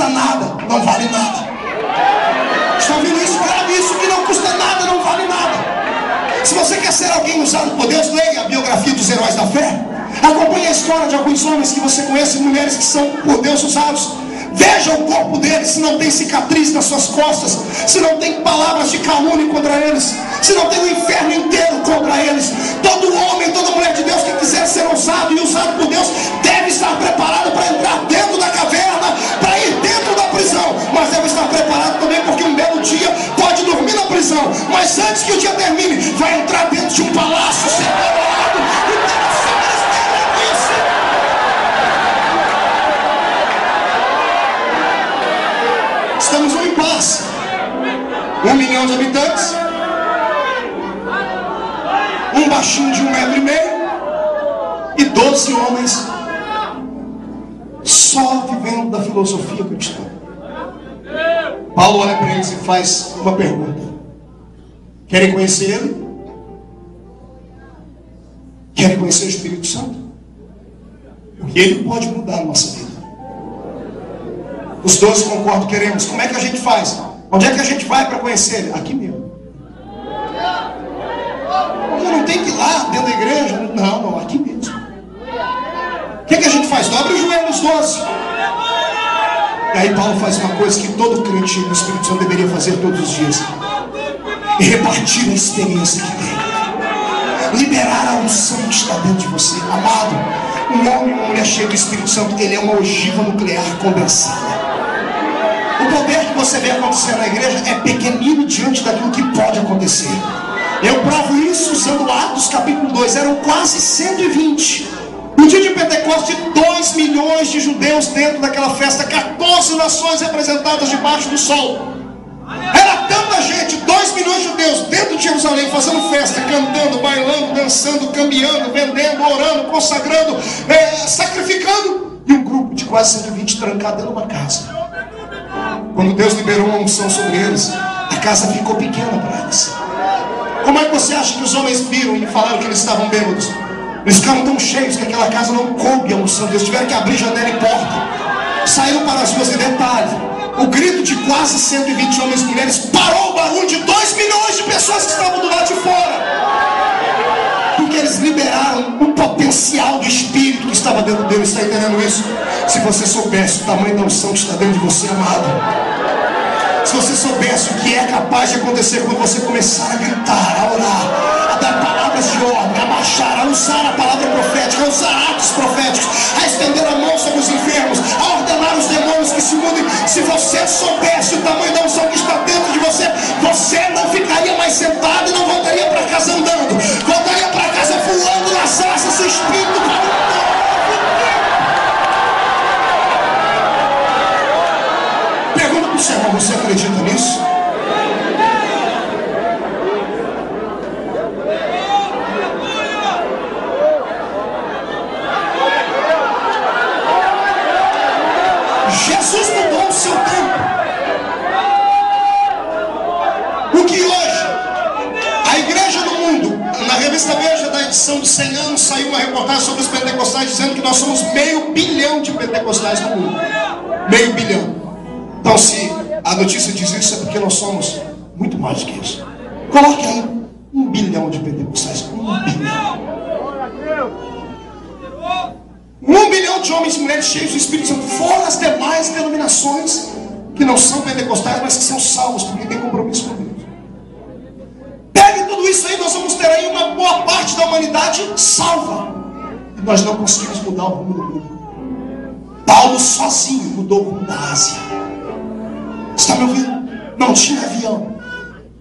custa nada, não vale nada. Está ouvindo isso? Grave isso que não custa nada, não vale nada. Se você quer ser alguém usado por Deus, leia a biografia dos heróis da fé. Acompanhe a história de alguns homens que você conhece, mulheres que são por Deus usados. Veja o corpo deles, se não tem cicatriz nas suas costas, se não tem palavras de calúnia contra eles, se não tem o inferno inteiro contra eles. Todo homem, toda mulher de Deus que quiser ser usado e usado por Deus, deve estar preparado para entrar dentro da caverna, para ir dentro da prisão, mas deve estar preparado também porque um belo dia pode dormir na prisão, mas antes que o dia termine, vai entrar dentro de um palácio, ser Estamos no Um milhão de habitantes. Um baixinho de um metro e meio. E doze homens só vivendo da filosofia cristã. Paulo olha para eles e faz uma pergunta: Querem conhecer Ele? Querem conhecer o Espírito Santo? Porque Ele pode mudar a nossa vida. Os dois concordam, queremos. Como é que a gente faz? Onde é que a gente vai para conhecer ele? Aqui mesmo. Eu não tem que ir lá dentro da igreja. Não, não, aqui mesmo. O que, é que a gente faz? Dobra o joelho nos doze. E aí Paulo faz uma coisa que todo crente no Espírito Santo deveria fazer todos os dias. E repartir a experiência que tem. Liberar a unção que está dentro de você. Amado, um homem uma mulher cheia do Espírito Santo, ele é uma ogiva nuclear condensada. O poder que você vê acontecer na igreja é pequenino diante daquilo que pode acontecer. Eu provo isso usando Atos capítulo 2, eram quase 120. No dia de Pentecostes, 2 milhões de judeus dentro daquela festa, 14 nações representadas debaixo do sol. Era tanta gente, 2 milhões de judeus dentro de Jerusalém, fazendo festa, cantando, bailando, dançando, cambiando, vendendo, orando, consagrando, é, sacrificando. E um grupo de quase 120 trancado dentro de uma casa. Quando Deus liberou uma unção sobre eles, a casa ficou pequena para eles. Como é que você acha que os homens viram e falaram que eles estavam bêbados? Eles ficaram tão cheios que aquela casa não coube a unção Deus. Tiveram que abrir janela e porta. Saíram para as ruas e detalhe. O grito de quase 120 homens e mulheres parou o barulho de 2 milhões de pessoas que estavam do lado de fora. Eles liberaram o potencial do Espírito que estava dentro deles. Está entendendo isso? Se você soubesse o tamanho da unção que está dentro de você, amado. Se você soubesse o que é capaz de acontecer quando você começar a gritar, a orar, a dar palavras de ordem, a marchar, a usar a palavra profética, a usar atos proféticos, a estender a mão sobre os enfermos, a ordenar os demônios que se mudem. Se você soubesse o tamanho da unção que está dentro de você, você não ficaria mais sentado e não voltaria para casa andando, Spiel edição de 100 anos, saiu uma reportagem sobre os pentecostais dizendo que nós somos meio bilhão de pentecostais no mundo. Meio bilhão. Então, se a notícia diz isso, é porque nós somos muito mais do que isso. Coloque aí um bilhão de pentecostais. Um bilhão. Um bilhão de homens e mulheres cheios do Espírito Santo, fora as demais denominações que não são pentecostais, mas que são salvos, porque têm compromisso com Deus. Pegue tudo isso aí, nós vamos ter aí uma boa parte da humanidade salva. E nós não conseguimos mudar o rumo do mundo. Paulo sozinho mudou o rumo da Ásia. Está me ouvindo? Não tinha avião.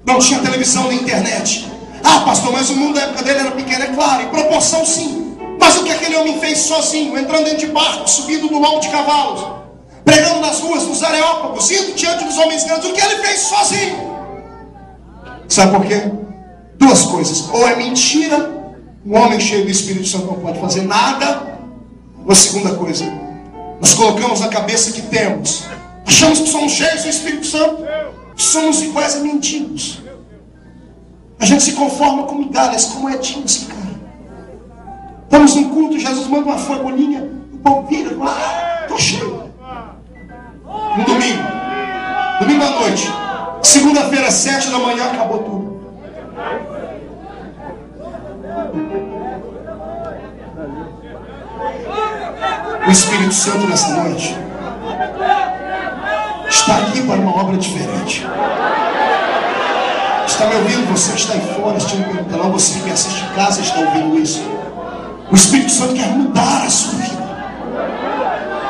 Não tinha televisão nem internet. Ah, pastor, mas o mundo da época dele era pequeno, é claro, em proporção sim. Mas o que aquele homem fez sozinho, entrando dentro de barco, subindo no lombo de cavalos, pregando nas ruas, nos Areópagos, indo diante dos homens grandes, o que ele fez sozinho. Sabe por quê? Duas coisas. Ou é mentira, um homem cheio do Espírito Santo não pode fazer nada. Ou a segunda coisa, nós colocamos na cabeça que temos, achamos que somos cheios do Espírito Santo, somos iguais a mendigos. A gente se conforma com migalhas, com moedinhas, cara. Estamos num culto, Jesus manda uma folhinha, o povo vira, ah, tô cheio. No domingo, domingo à noite, segunda-feira, sete da manhã, acabou tudo. O Espírito Santo nessa noite está aqui para uma obra diferente. Está me ouvindo? Você está aí fora, assistindo pelo você que assiste em casa está ouvindo isso. O Espírito Santo quer mudar a sua vida.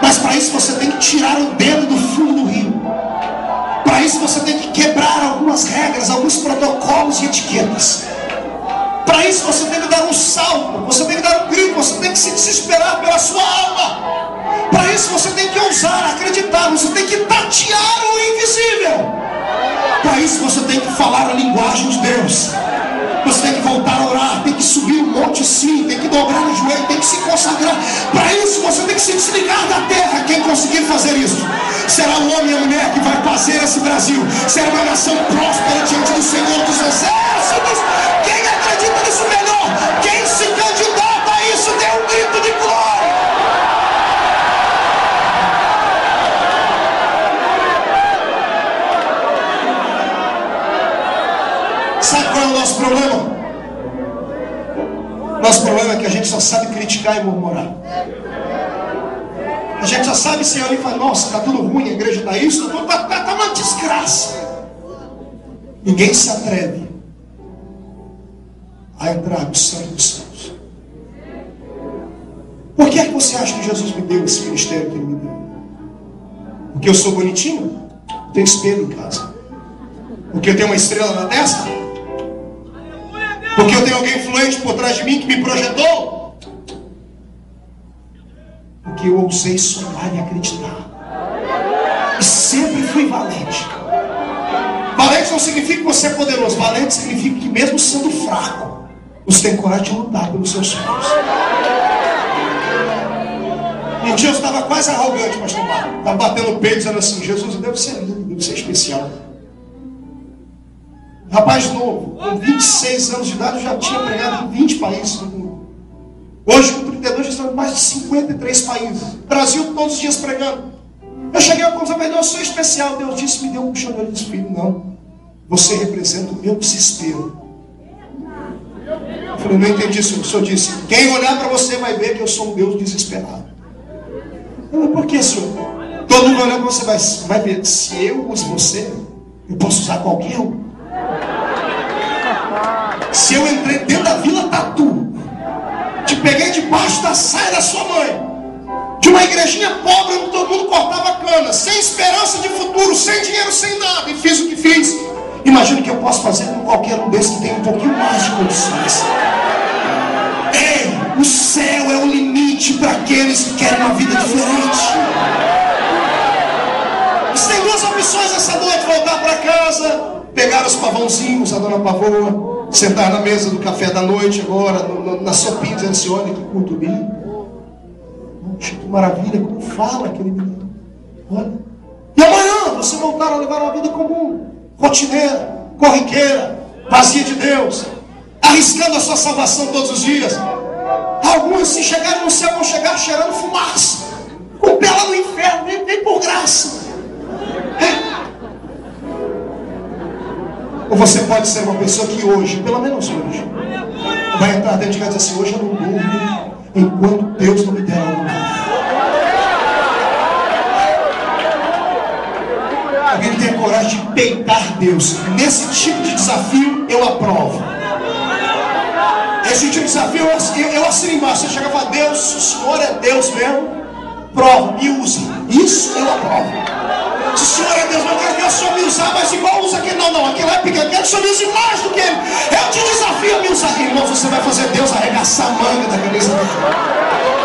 Mas para isso você tem que tirar o dedo do fundo do rio. Para isso você tem que quebrar algumas regras, alguns protocolos e etiquetas. Para isso você tem que dar um salto, você tem que dar um grito, você tem que se desesperar pela sua alma. Para isso você tem que ousar, acreditar, você tem que tatear o invisível. Para isso você tem que falar a linguagem de Deus. Você tem que voltar a orar, tem que subir um monte sim, tem que dobrar o joelho, tem que se consagrar. Para isso você tem que se desligar da terra. Quem conseguir fazer isso será o homem e a mulher que vai fazer esse Brasil. Será uma nação próspera diante do Senhor dos Exércitos. Quem nisso melhor? Quem se candidata a isso, dê um grito de glória. Sabe qual é o nosso problema? Nosso problema é que a gente só sabe criticar e murmurar. A gente só sabe se olhar e falar, nossa, está tudo ruim, a igreja está isso, está tá, tá uma desgraça. Ninguém se atreve a entrar no Santo dos Santos. Por que é que você acha que Jesus me deu esse ministério que ele me deu? Porque eu sou bonitinho? Tenho espelho em casa. Porque eu tenho uma estrela na testa? Porque eu tenho alguém influente por trás de mim que me projetou? Porque eu ousei sonhar e acreditar. E sempre fui valente. Valente não significa que você é poderoso. Valente significa que mesmo sendo fraco, você tem coragem de lutar pelos seus sonhos. Um dia eu estava quase arrogante, pastor Marco. Estava batendo o peito dizendo assim, Jesus, eu devo ser lindo, devo ser especial. Rapaz novo, com 26 anos de idade, eu já tinha pregado em 20 países do mundo. Hoje, com 32, já estamos em mais de 53 países. Brasil, todos os dias pregando. Eu cheguei ao ponto de eu sou especial. Deus disse, me deu um puxão de filho. Não, você representa o meu desespero. Eu falei, não entendi isso. O senhor disse, quem olhar para você vai ver que eu sou um Deus desesperado. Eu, por que, senhor? Todo mundo olhando para você vai, vai ver. Se eu uso você, eu posso usar qualquer um. Se eu entrei dentro da vila tatu, te peguei debaixo da saia da sua mãe, de uma igrejinha pobre onde todo mundo cortava cana, sem esperança de futuro, sem dinheiro, sem nada, e fiz o que fiz. Imagina que eu posso fazer com qualquer um desses que tem um pouquinho mais de condições. Ei, o céu é o limite para aqueles que querem uma vida diferente. Você tem duas opções essa noite: voltar para casa, pegar os pavãozinhos, a dona Pavoa, sentar na mesa do café da noite agora, no, no, na sopinha, assim: olha que lindo. Poxa, que maravilha, como fala aquele menino. Olha. E amanhã você voltar a levar uma vida comum, rotineira, corriqueira, vazia de Deus, arriscando a sua salvação todos os dias. Alguns, se chegarem no céu, vão chegar cheirando fumaça, com pé lá no inferno, nem, nem por graça. É. Ou você pode ser uma pessoa que hoje, pelo menos hoje, vai entrar dentro de casa e dizer assim: hoje eu não durmo enquanto Deus não me der algo novo. A coragem de peitar Deus. Nesse tipo de desafio, eu aprovo. Esse tipo de desafio, eu, eu assino embaixo. Você chega e fala: Deus, o Senhor é Deus mesmo. Prova, me use. Isso eu aprovo. Se o Senhor é Deus, eu quero que o Senhor me usar, mas igual usa aquele. Não, não, aquele é pequeno. Eu quero que o Senhor me use mais do que ele. Eu te desafio a me usar. Irmão, você vai fazer Deus arregaçar a manga da cabeça dele.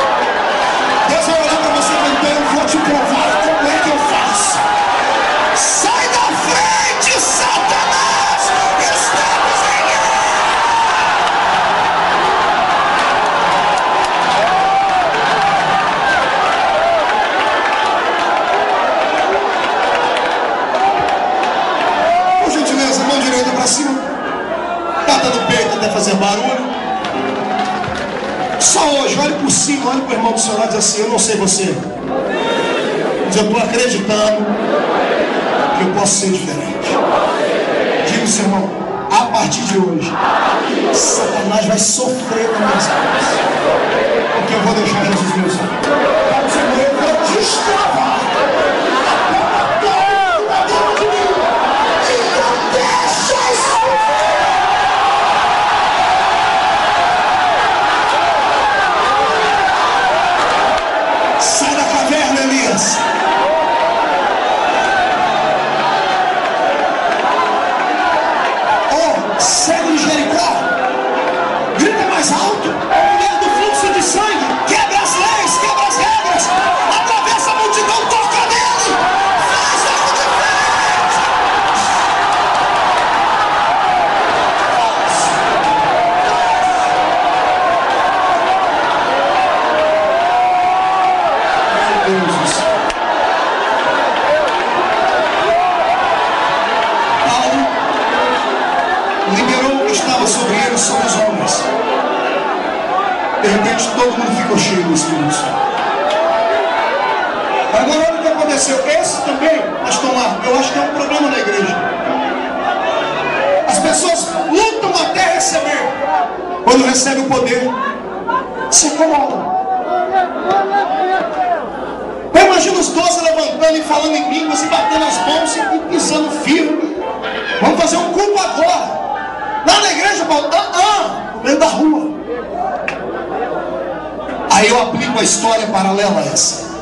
Cima, olhe para o irmão do seu lado e diz assim: Eu não sei você. Mas eu estou acreditando que eu posso ser diferente. Diga o seu irmão, a partir de hoje, Satanás vai sofrer nas minhas mãos. Porque eu vou deixar Jesus me usar. Eu vou destravar. História paralela a essa.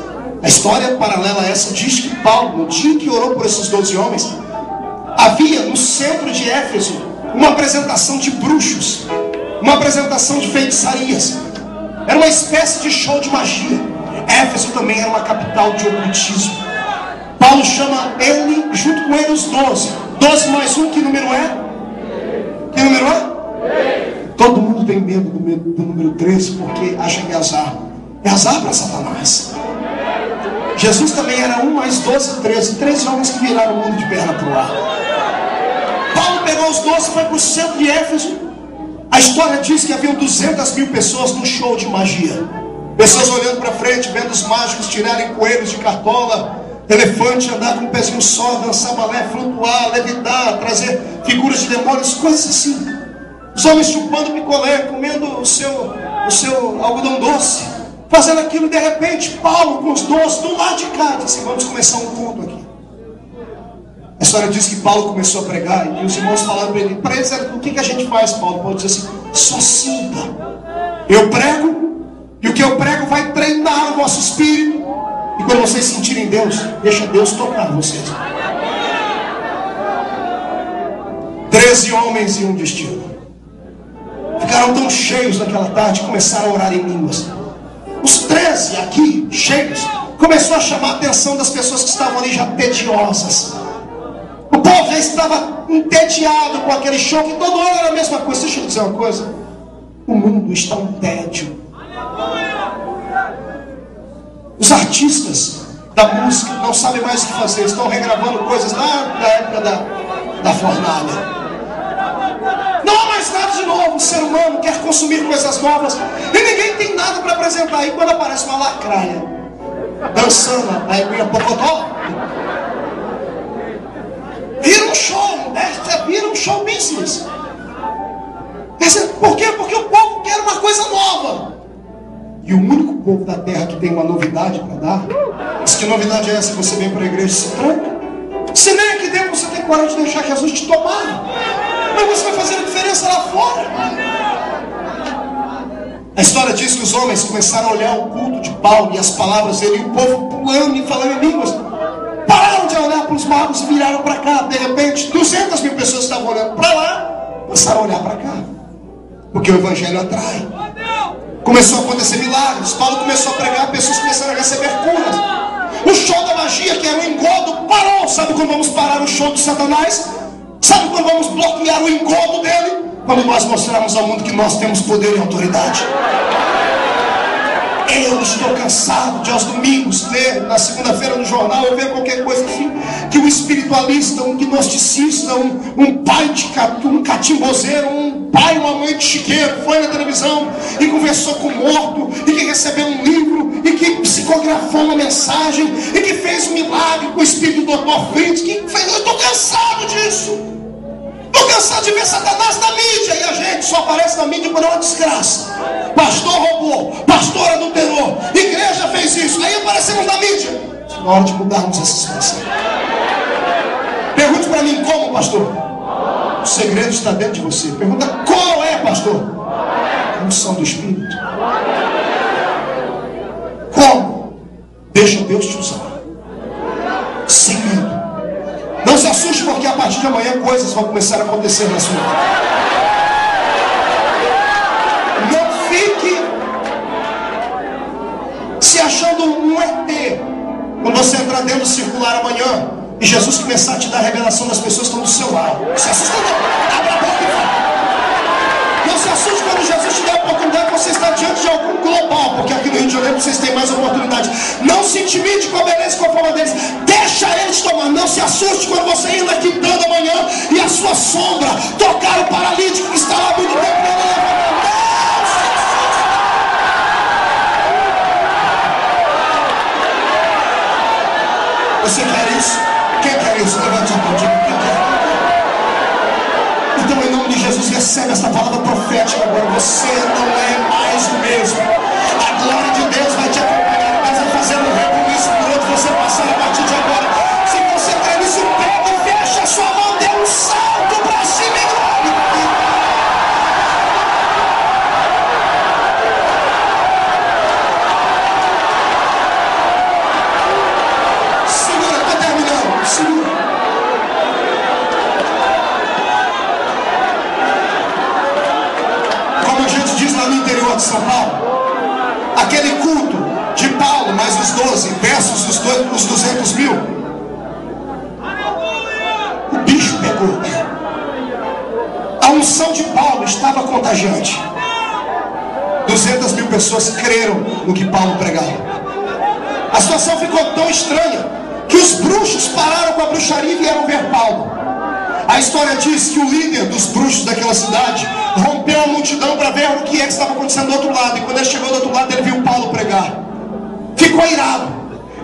A história paralela a essa diz que Paulo, no dia que orou por esses doze homens, havia no centro de Éfeso uma apresentação de bruxos, uma apresentação de feitiçarias. Era uma espécie de show de magia. Éfeso também era uma capital de ocultismo. Paulo chama ele, junto com ele, os doze. Doze mais um, que número é? Que número é? Todo mundo tem medo do, medo do número 13 porque acha que é azar. É azar para Satanás. Jesus também era um mais 12, 13. 13 homens que viraram o mundo de perna para o ar. Paulo pegou os 12 e foi para o centro de Éfeso. A história diz que haviam 200 mil pessoas num show de magia. Pessoas olhando para frente, vendo os mágicos tirarem coelhos de cartola, elefante andar com um pezinho só, dançar balé, flutuar, levitar, trazer figuras de demônios, coisas assim. Os homens chupando picolé, comendo o seu, o seu algodão doce, fazendo aquilo, de repente, Paulo com os doze do lado de cá, disse vamos começar um culto aqui. A história diz que Paulo começou a pregar e os irmãos falaram para ele, para eles, o que, que a gente faz, Paulo? Paulo diz assim, só sinta. Eu prego, e o que eu prego vai treinar o vosso espírito. E quando vocês sentirem Deus, deixa Deus tocar vocês. Treze homens e um destino. Ficaram tão cheios naquela tarde, começaram a orar em línguas. Os treze aqui, cheios, começou a chamar a atenção das pessoas que estavam ali já tediosas. O povo já estava entediado com aquele show que todo ano era a mesma coisa. Deixa eu dizer uma coisa. O mundo está um tédio. Os artistas da música não sabem mais o que fazer, estão regravando coisas lá da época da, da fornalha. Não há mais nada de novo. O ser humano quer consumir coisas novas e ninguém tem nada para apresentar. E quando aparece uma lacraia dançando a eguinha pocotó, vira um show, né? vira um show business. Por quê? Porque o povo quer uma coisa nova. E o único povo da terra que tem uma novidade para dar, diz que novidade é essa que você vem para a igreja e se tranca? Se nem aqui dentro você tem coragem de deixar Jesus te tomar, mas você vai fazer a diferença lá fora. A história diz que os homens começaram a olhar o culto de Paulo e as palavras dele, e o povo pulando e falando em línguas. Pararam de olhar para os magos e viraram para cá. De repente, 200 mil pessoas estavam olhando para lá, passaram a olhar para cá. Porque o evangelho atrai. Começou a acontecer milagres. Paulo começou a pregar, pessoas começaram a receber curas. O show da magia, que era o engodo, parou. Sabe quando vamos parar o show de Satanás? Sabe quando vamos bloquear o engodo dele? Quando nós mostrarmos ao mundo que nós temos poder e autoridade. Eu estou cansado de aos domingos ler na segunda-feira no jornal ou ver qualquer coisa assim. que um espiritualista, um gnosticista, um, um pai de um catimbozeiro, um pai, uma mãe de chiqueiro, foi na televisão e conversou com o morto, e que recebeu um livro, e que psicografou uma mensagem, e que fez um milagre com o espírito do Dr. Fritz, que fez, eu estou cansado disso. Estou cansado de ver Satanás na mídia e a gente só aparece na mídia por uma desgraça. Pastor roubou, pastor adulterou, igreja fez isso, aí aparecemos na mídia. Na hora de mudarmos essa situação. Pergunte para mim como, pastor? O segredo está dentro de você. Pergunta qual é, pastor? A unção do Espírito. Como? Deixa Deus te usar. Sem medo. Não se assuste partir de amanhã coisas vão começar a acontecer na sua vida. Não fique se achando um ET quando você entrar dentro do circular amanhã e Jesus começar a te dar a revelação das pessoas que estão do seu lado. Se assusta não. A boca e fala. Não se assuste quando Jesus te der a oportunidade você está diante de algum global, de vocês têm mais oportunidade. Não se intimide com a beleza e com a forma deles. Deixa eles tomar. Não se assuste quando você ir na quintana amanhã e a sua sombra tocar o paralítico que está lá muito tempo. Você quer isso? Quem quer isso? Levante a mão. Então, em nome de Jesus, recebe esta palavra profética agora. Você não é mais o mesmo. Glória de Deus no que Paulo pregava. A situação ficou tão estranha que os bruxos pararam com a bruxaria e vieram ver Paulo. A história diz que o líder dos bruxos daquela cidade rompeu a multidão para ver o que é que estava acontecendo do outro lado. E quando ele chegou do outro lado, ele viu Paulo pregar. Ficou irado.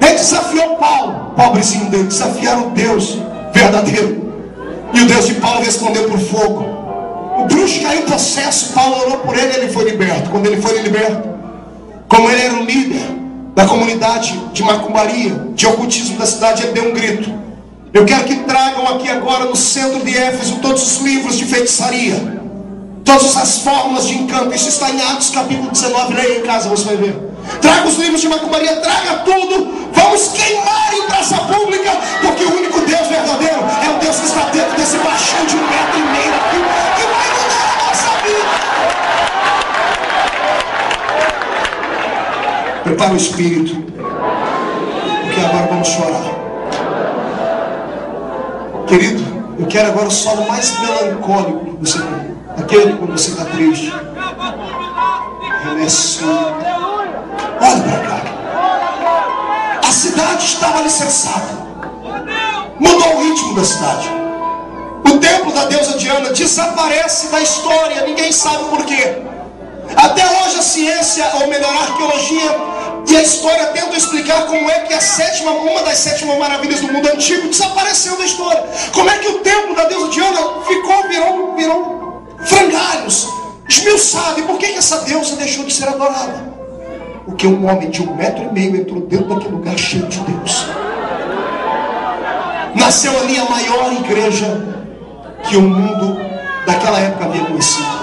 Ele desafiou Paulo, pobrezinho dele, desafiaram o Deus verdadeiro. E o Deus de Paulo respondeu por fogo. O bruxo caiu em processo, Paulo orou por ele e ele foi liberto. Quando ele foi liberto, como ele era o líder da comunidade de macumbaria, de ocultismo da cidade, ele deu um grito. Eu quero que tragam aqui agora no centro de Éfeso todos os livros de feitiçaria todas as formas de encanto. Isso está em Atos capítulo 19, leia em casa, você vai ver. Traga os livros de Macumaria, traga tudo. Vamos queimar em praça pública, porque o único Deus verdadeiro é o Deus que está dentro desse baixão de um metro e meio aqui, Prepara o espírito, porque agora vamos chorar. Querido, eu quero agora o solo mais melancólico que você tem. Aquele quando você está triste. Remessa. Olha para cá. A cidade estava alicerçada. Mudou o ritmo da cidade. O templo da deusa Diana desaparece da história. Ninguém sabe por quê. Até hoje a ciência, ou melhor, a arqueologia e a história tentam explicar como é que a sétima, uma das sétimas maravilhas do mundo antigo desapareceu da história. Como é que o templo da deusa Diana ficou, virou, virou frangalhos, esmiuçado. E por que, que essa deusa deixou de ser adorada? Porque um homem de um metro e meio entrou dentro daquele lugar cheio de Deus. Nasceu ali a maior igreja que o mundo daquela época havia conhecido.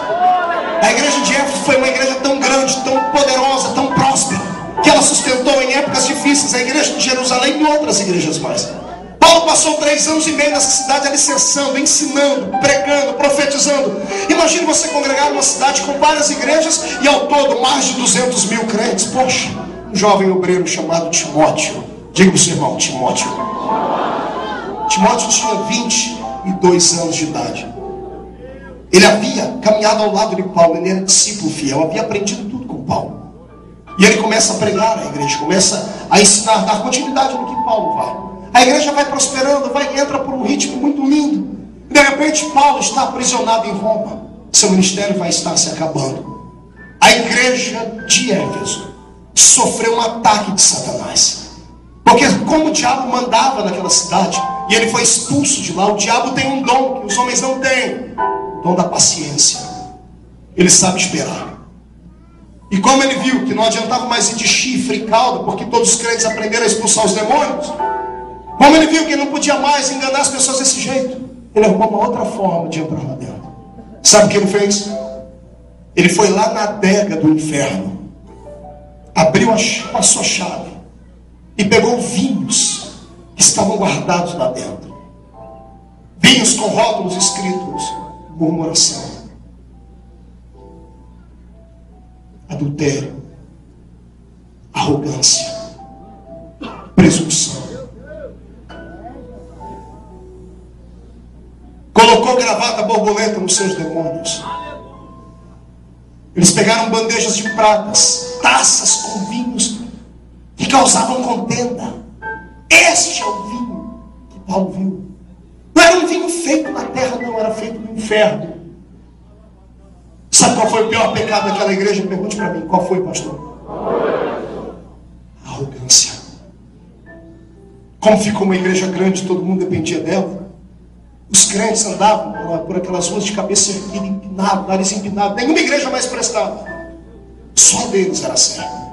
A igreja de Éfeso foi uma igreja tão grande, tão poderosa, tão próspera, que ela sustentou em épocas difíceis a igreja de Jerusalém e outras igrejas mais. Paulo passou três anos e meio nessa cidade alicerçando, ensinando, pregando, profetizando. Imagine você congregar numa cidade com várias igrejas e ao todo mais de 200 mil crentes. Poxa, um jovem obreiro chamado Timóteo. Diga para o seu irmão, Timóteo. Timóteo tinha 22 anos de idade. Ele havia caminhado ao lado de Paulo, ele era discípulo fiel, havia aprendido tudo com Paulo. E ele começa a pregar na igreja, começa a ensinar, dar continuidade no que Paulo vai. A igreja vai prosperando, vai entra por um ritmo muito lindo. De repente, Paulo está aprisionado em Roma. Seu ministério vai estar se acabando. A igreja de Éfeso sofreu um ataque de Satanás. Porque como o diabo mandava naquela cidade, e ele foi expulso de lá, o diabo tem um dom que os homens não têm, o dom da paciência. Ele sabe esperar. E como ele viu que não adiantava mais ir de chifre e cauda, porque todos os crentes aprenderam a expulsar os demônios, como ele viu que não podia mais enganar as pessoas desse jeito, ele arrumou uma outra forma de entrar lá dentro. Sabe o que ele fez? Ele foi lá na adega do inferno, abriu a, a sua chave e pegou vinhos que estavam guardados lá dentro. Vinhos com rótulos escritos: murmuração, adultério, arrogância, presunção. Colocou gravata borboleta nos seus demônios. Eles pegaram bandejas de pratas, taças com vinhos que causavam contenda. Este é o vinho que Paulo viu. Não era um vinho feito na terra, não, era feito no inferno. Sabe qual foi o pior pecado daquela igreja? Pergunte para mim, qual foi, pastor? Arrogância. Como ficou uma igreja grande, todo mundo dependia dela. Os crentes andavam por aquelas ruas de cabeça erguida, empinado, nariz empinado. Nenhuma igreja mais prestava. Só deles era certo.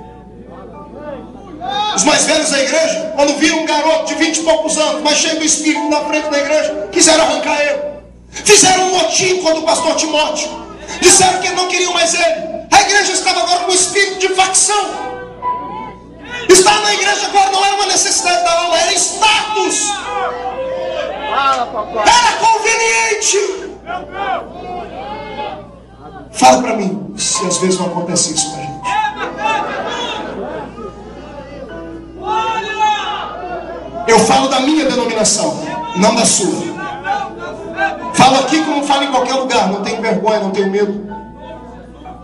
Os mais velhos da igreja, quando viram um garoto de vinte e poucos anos, mas cheio do espírito na frente da igreja, quiseram arrancar ele. Fizeram um motim contra o pastor Timóteo. Disseram que não queriam mais ele. A igreja estava agora com espírito de facção. Estar na igreja agora não era uma necessidade da alma, era status. Era conveniente. Fala para mim se às vezes não acontece isso com a gente. Eu falo da minha denominação, não da sua. Falo aqui como falo em qualquer lugar, não tenho vergonha, não tenho medo.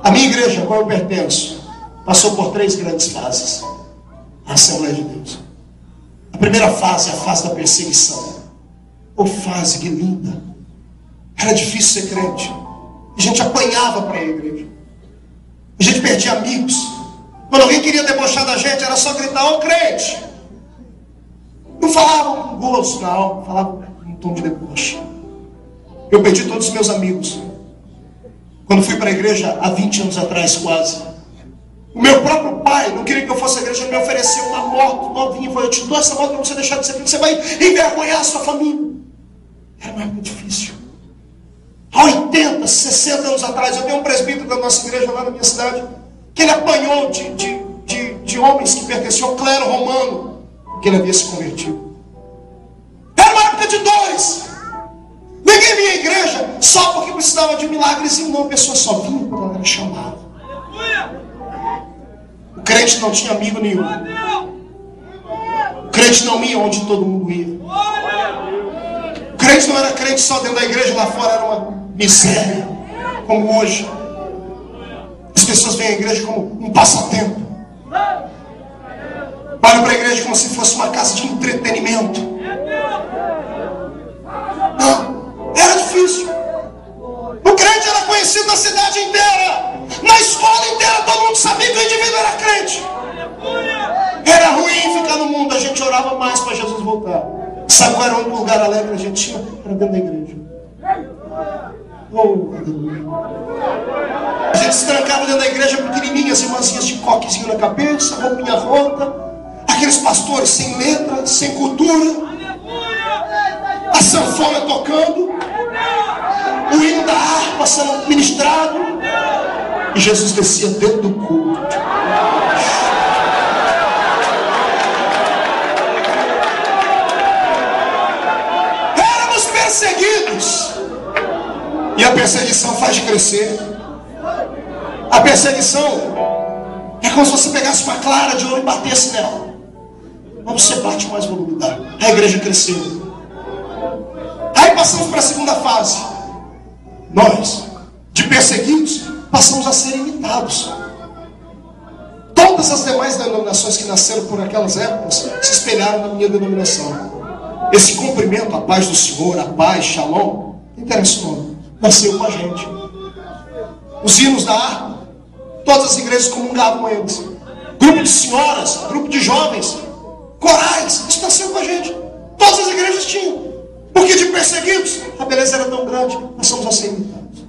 A minha igreja, a qual eu pertenço, passou por três grandes fases. A Assembleia de Deus. A primeira fase é a fase da perseguição. Oh, fase que linda. Era difícil ser crente. A gente apanhava para a igreja. A gente perdia amigos. Quando alguém queria debochar da gente, era só gritar, ô oh, crente. Não falavam com alma, falavam em tom de deboche. Eu perdi todos os meus amigos. Quando fui para a igreja há 20 anos atrás, quase. O meu próprio pai não queria que eu fosse à igreja, ele me ofereceu uma moto novinha. Falou, eu te dou essa moto para você deixar de ser filho, você vai envergonhar a sua família. Era época difícil. Há 80, 60 anos atrás, eu tenho um presbítero da nossa igreja lá na minha cidade, que ele apanhou de, de, de, de homens que pertenciam ao clero romano, que ele havia se convertido. Era uma época de dores. Vinha à igreja só porque precisava de um milagrezinho, não. A pessoa só vinha quando era chamada. O crente não tinha amigo nenhum. O crente não ia onde todo mundo ia. O crente não era crente só dentro da igreja, lá fora era uma miséria, como hoje. As pessoas veem a igreja como um passatempo. Olham para a igreja como se fosse uma casa de entretenimento. Não, era difícil. O crente era conhecido na cidade inteira. Na escola inteira todo mundo sabia que o indivíduo era crente. Era ruim ficar no mundo, a gente orava mais para Jesus voltar. Sabe qual era o único lugar alegre que a gente tinha? Era dentro da igreja. Oh, a gente se trancava dentro da igreja pequenininha, as irmãzinhas de coquezinho na cabeça, roupinha rota, aqueles pastores sem letra, sem cultura, sanfona tocando, o hino da harpa sendo ministrado, e Jesus descia dentro do culto. Éramos perseguidos. E a perseguição faz crescer. A perseguição é como se você pegasse uma clara de ouro e batesse nela. Vamos você bate mais volume dá. A igreja cresceu. Passamos para a segunda fase. Nós, de perseguidos, passamos a ser imitados. Todas as demais denominações que nasceram por aquelas épocas se espelharam na minha denominação. Esse cumprimento, a paz do Senhor, a paz, shalom, nome, nasceu com a gente. Os hinos da harpa, todas as igrejas comungavam eles. Grupo de senhoras, grupo de jovens, corais, isso nasceu com a gente. Todas as igrejas tinham. Porque de perseguidos, a beleza era tão grande, passamos a ser imitados.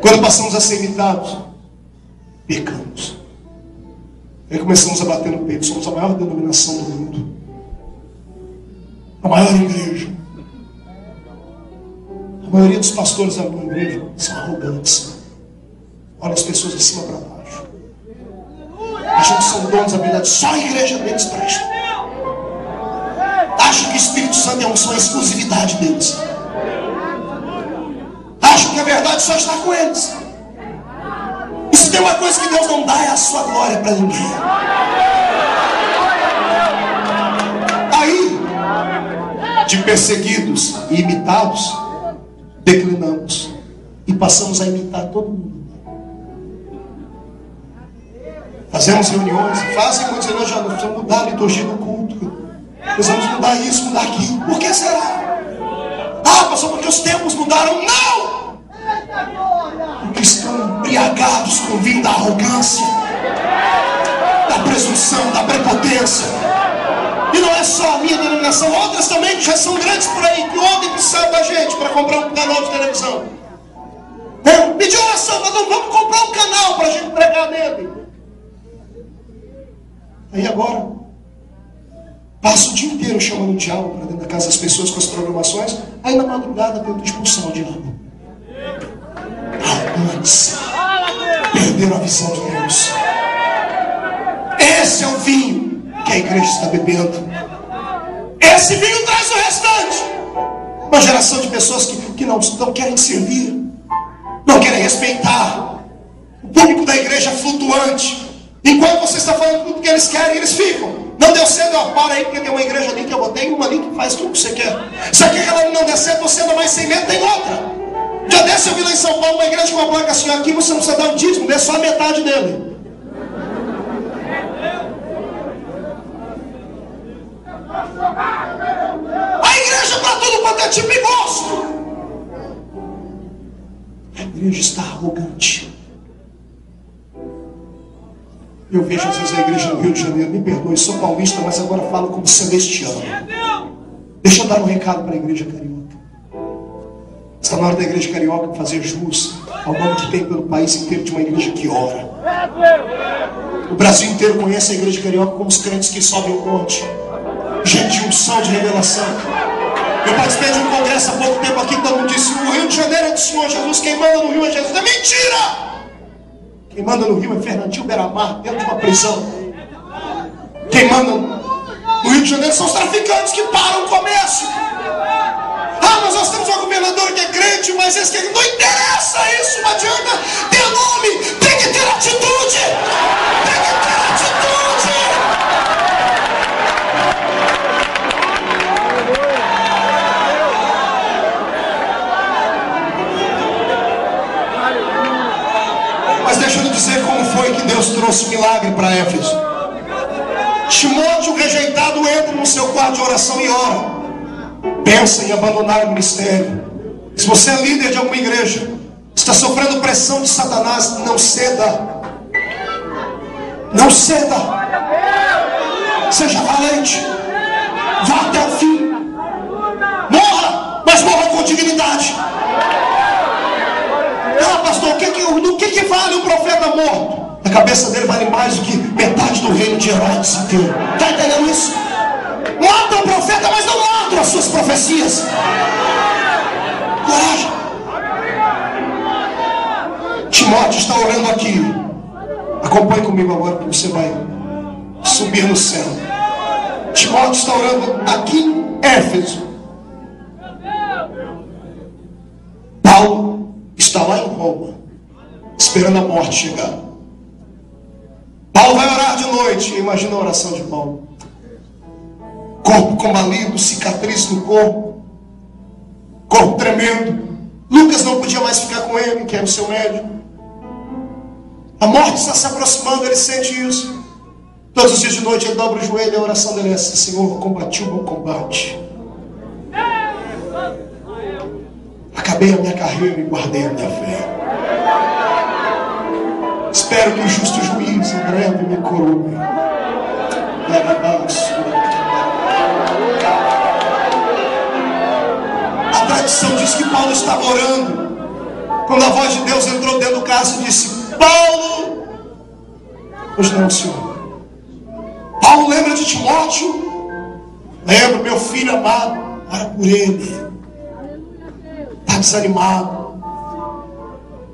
Quando passamos a ser imitados, pecamos. Aí começamos a bater no peito, somos a maior denominação do mundo. A maior igreja. A maioria dos pastores da minha igreja são arrogantes. Olha as pessoas de cima para baixo. Acham que são donos da habilidade. Só a igreja deles presta. Acham que o Espírito Santo é uma exclusividade deles. Acham que a verdade só está com eles. E se tem uma coisa que Deus não dá é a sua glória para ninguém. Aí, de perseguidos e imitados, declinamos e passamos a imitar todo mundo. Fazemos reuniões, fazem muitos nós já precisamos mudar a liturgia do culto. Precisamos mudar isso, mudar aquilo. Por que será? Ah, pastor, porque os tempos mudaram. Não! Porque estão embriagados com o vinho da arrogância, da presunção, da prepotência. E não é só a minha denominação, outras também que já são grandes por aí, que ontem precisaram da gente para comprar um canal de televisão. Pediu oração, mas não vamos comprar um canal para a gente pregar nele. Aí agora, passa o dia inteiro chamando o diabo para dentro da casa das pessoas com as programações, aí na madrugada tenta expulsar o diabo. Arrogantes. Perderam a visão de Deus. Esse é o vinho que a igreja está bebendo. Esse vinho traz o restante. Uma geração de pessoas que, que não, não querem servir, não querem respeitar. O público da igreja é flutuante. Enquanto você está falando tudo que eles querem, eles ficam. Não deu certo, ó, para aí, porque tem uma igreja ali que eu botei, uma ali que faz tudo que você quer. Se aquela não der certo, você anda mais sem medo, tem outra. Já desse eu vi lá em São Paulo uma igreja com uma placa assim, aqui você não precisa dar o dízimo, dê só a metade dele. A igreja para tudo quanto é tipo e gosto. A igreja está arrogante. Eu vejo às vezes a igreja no Rio de Janeiro, me perdoe, sou paulista, mas agora falo como celestiano. Deixa eu dar um recado para a igreja carioca. Está na hora da igreja carioca fazer jus ao nome que tem pelo país inteiro de uma igreja que ora. O Brasil inteiro conhece a igreja carioca como os crentes que sobem o monte. Gente de unção de revelação. Eu participei de um congresso há pouco tempo aqui, todo mundo disse: o Rio de Janeiro é do Senhor Jesus, quem manda no Rio é Jesus. É mentira! Quem manda no Rio é Fernandinho Beramar, dentro de uma prisão. Quem manda no Rio de Janeiro são os traficantes que param o comércio. Ah, mas nós temos uma governadora que é crente, mas esse que não interessa isso, não adianta ter nome, tem que ter atitude, tem que ter atitude. Trouxe milagre para Éfeso. Timóteo rejeitado entra no seu quarto de oração e ora pensa em abandonar o ministério. Se você é líder de alguma igreja, está sofrendo pressão de Satanás, não ceda. Não ceda. Seja valente. Vá até o fim. Morra, mas morra com dignidade. Ah, pastor, o que, que, do que, que vale um profeta morto? A cabeça dele vale mais do que metade do reino de Herodes. Está entendendo isso? Matam o profeta, mas não matam as suas profecias. Coragem. Timóteo está orando aqui. Acompanhe comigo agora que você vai subir no céu. Timóteo está orando aqui em Éfeso. Paulo está lá em Roma, esperando a morte chegar. Paulo vai orar de noite. Imagina a oração de Paulo. Corpo combalido, cicatriz no corpo. Corpo tremendo. Lucas não podia mais ficar com ele, que era o seu médico. A morte está se aproximando, ele sente isso. Todos os dias de noite ele dobra o joelho e a oração dele é essa: Senhor, combati o bom combate. Acabei a minha carreira e guardei a minha fé. Espero que o justo juiz em breve me coroe. A tradição diz que Paulo estava orando. Quando a voz de Deus entrou dentro do caso e disse: Paulo, pois não, Senhor. Paulo lembra de Timóteo? Lembra, meu filho amado, ora por ele. Está desanimado.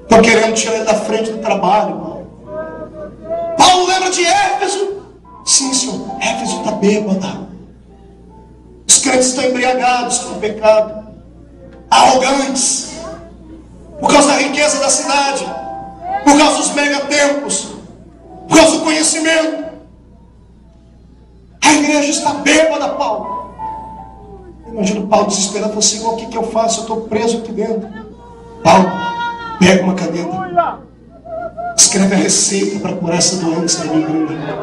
Estou querendo tirar ele da frente do trabalho, de Éfeso? Sim, senhor. Éfeso está bêbada. Os crentes estão embriagados com o pecado. Arrogantes. Por causa da riqueza da cidade. Por causa dos megatempos. Por causa do conhecimento. A igreja está bêbada, Paulo. Imagina o Paulo desesperado, falou, Senhor, o que, que eu faço? Eu estou preso aqui dentro. Paulo, pega uma caneta. Escreve a receita para curar essa doença na igreja.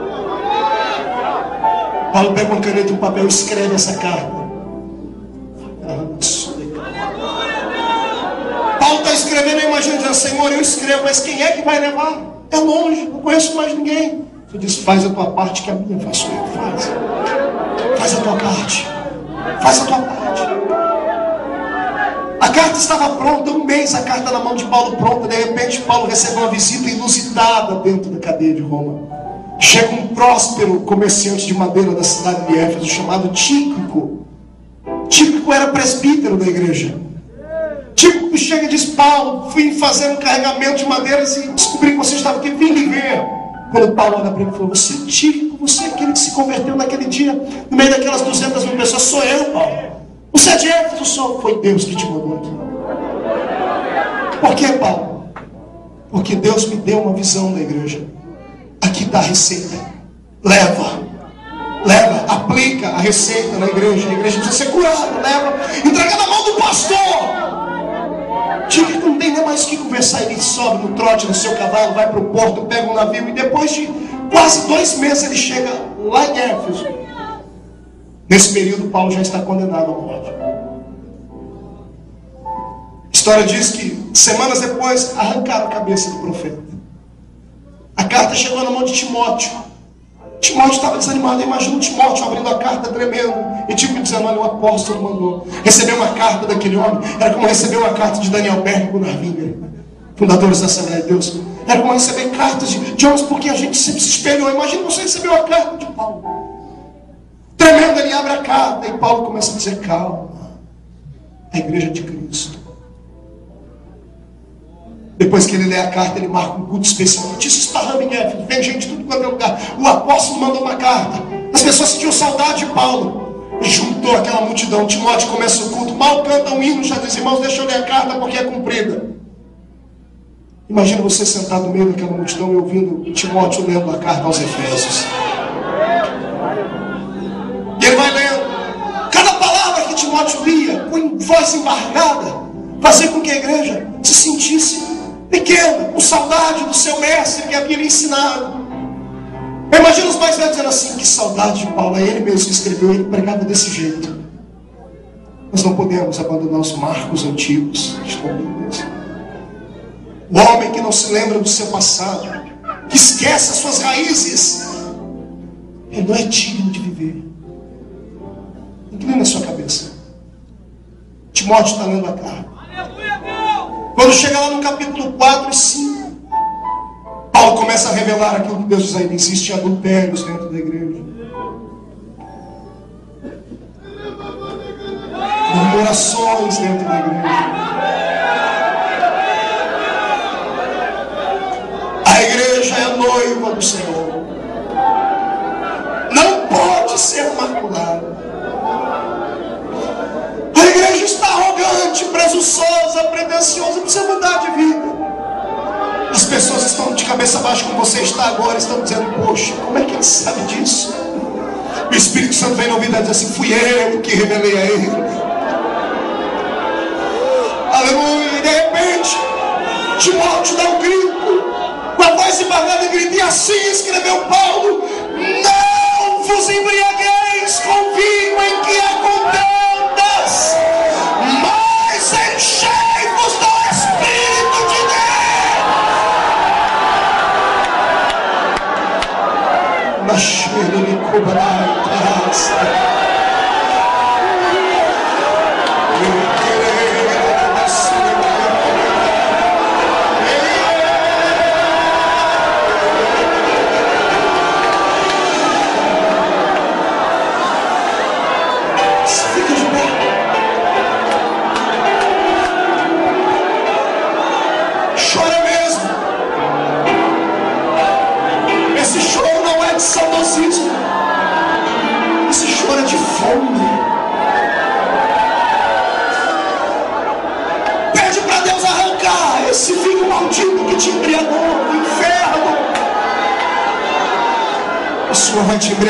Paulo pega uma caneta e um papel e escreve essa carta. Paulo está escrevendo, eu imagino dizendo, Senhor, eu escrevo, mas quem é que vai levar? É longe, não conheço mais ninguém. Você diz, faz a tua parte que a minha faço eu. Faz. Faz a tua parte. Faz a tua parte. A carta estava pronta, um mês a carta na mão de Paulo pronta. De repente, Paulo recebeu uma visita inusitada dentro da cadeia de Roma. Chega um próspero comerciante de madeira da cidade de Éfeso chamado Tíquico. Tíquico era presbítero da igreja. Tíquico chega e diz: Paulo, fui fazer um carregamento de madeiras e descobri que você estava aqui, vim lhe ver. Quando Paulo olha para ele e falou: Você é típico, você é aquele que se converteu naquele dia, no meio daquelas 200 mil pessoas, sou eu, Paulo. Você é de Éfeso, sou. Foi Deus que te mandou. Por que, Paulo? Porque Deus me deu uma visão da igreja. Aqui está a receita. Leva. Leva, aplica a receita na igreja. A igreja precisa ser curada. Leva, entrega na mão do pastor. Diga que não tem nem mais o que conversar. Ele sobe no trote no seu cavalo, vai para o porto, pega um navio e depois de quase dois meses ele chega lá em Éfeso. Nesse período, Paulo já está condenado à morte. A história diz que semanas depois arrancaram a cabeça do profeta. A carta chegou na mão de Timóteo. Timóteo estava desanimado. Imagina Timóteo abrindo a carta tremendo. E tipo dizendo: Olha, o apóstolo mandou. Receber uma carta daquele homem era como receber uma carta de Daniel Berg com Narvinger, fundadores da Assembleia de Deus. Era como receber cartas de, de homens porque a gente sempre se espelhou. Imagina você receber uma carta de Paulo. Tremendo, ele abre a carta e Paulo começa a dizer: Calma, a igreja de Cristo. Depois que ele lê a carta, ele marca um culto especial. Notícia esparrama em Éfeso, vem gente tudo quanto é lugar. O apóstolo mandou uma carta. As pessoas sentiam saudade de Paulo. Juntou aquela multidão. Timóteo começa o culto. Mal canta um hino, já diz, irmãos, deixa eu ler a carta porque é cumprida. Imagina você sentado no meio daquela multidão e ouvindo Timóteo lendo a carta aos Efésios. E ele vai lendo. Cada palavra que Timóteo lia, com voz embargada, fazia com que a igreja se sentisse pequeno, com saudade do seu mestre que havia lhe ensinado. Imagina os mais velhos dizendo assim: que saudade de Paulo, é ele mesmo que escreveu, ele pregava desse jeito. Nós não podemos abandonar os marcos antigos estão. O homem que não se lembra do seu passado, que esquece as suas raízes, ele não é digno de viver. Inclina a sua cabeça. Timóteo está lendo a carta. Quando chega lá no capítulo 4 e 5, Paulo começa a revelar aquilo que Deus diz ainda. Existem adultérios dentro da igreja. Murmurações dentro da igreja. A igreja é a noiva do Senhor. Não pode ser maculada. A igreja está arrogante, presunçosa, pretensiosa, precisa mudar de vida. As pessoas estão de cabeça baixa como você está agora, estão dizendo, poxa, como é que ele sabe disso? O Espírito Santo vem na ouvido e diz assim, fui eu que revelei a ele. Aleluia, e de repente, Timóteo dá um grito, com a voz embargada grita, e assim escreveu Paulo, não vos embriagueis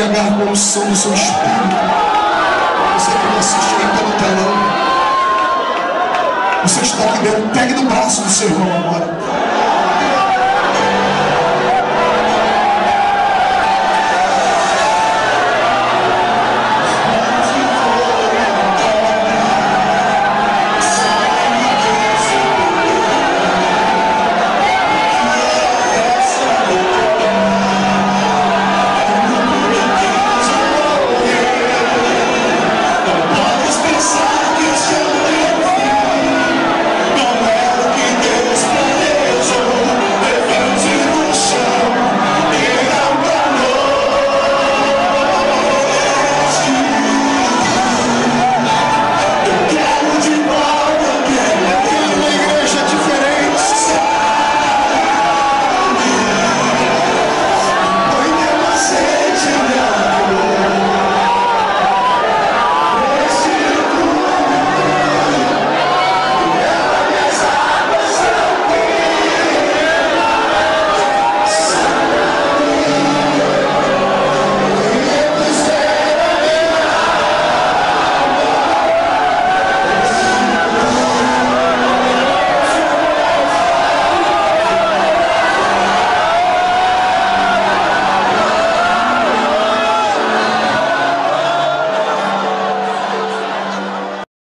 embriagar com o som do seu espírito. Você que me assiste aí pelo telão. Você está aqui dentro, pegue no braço do seu irmão.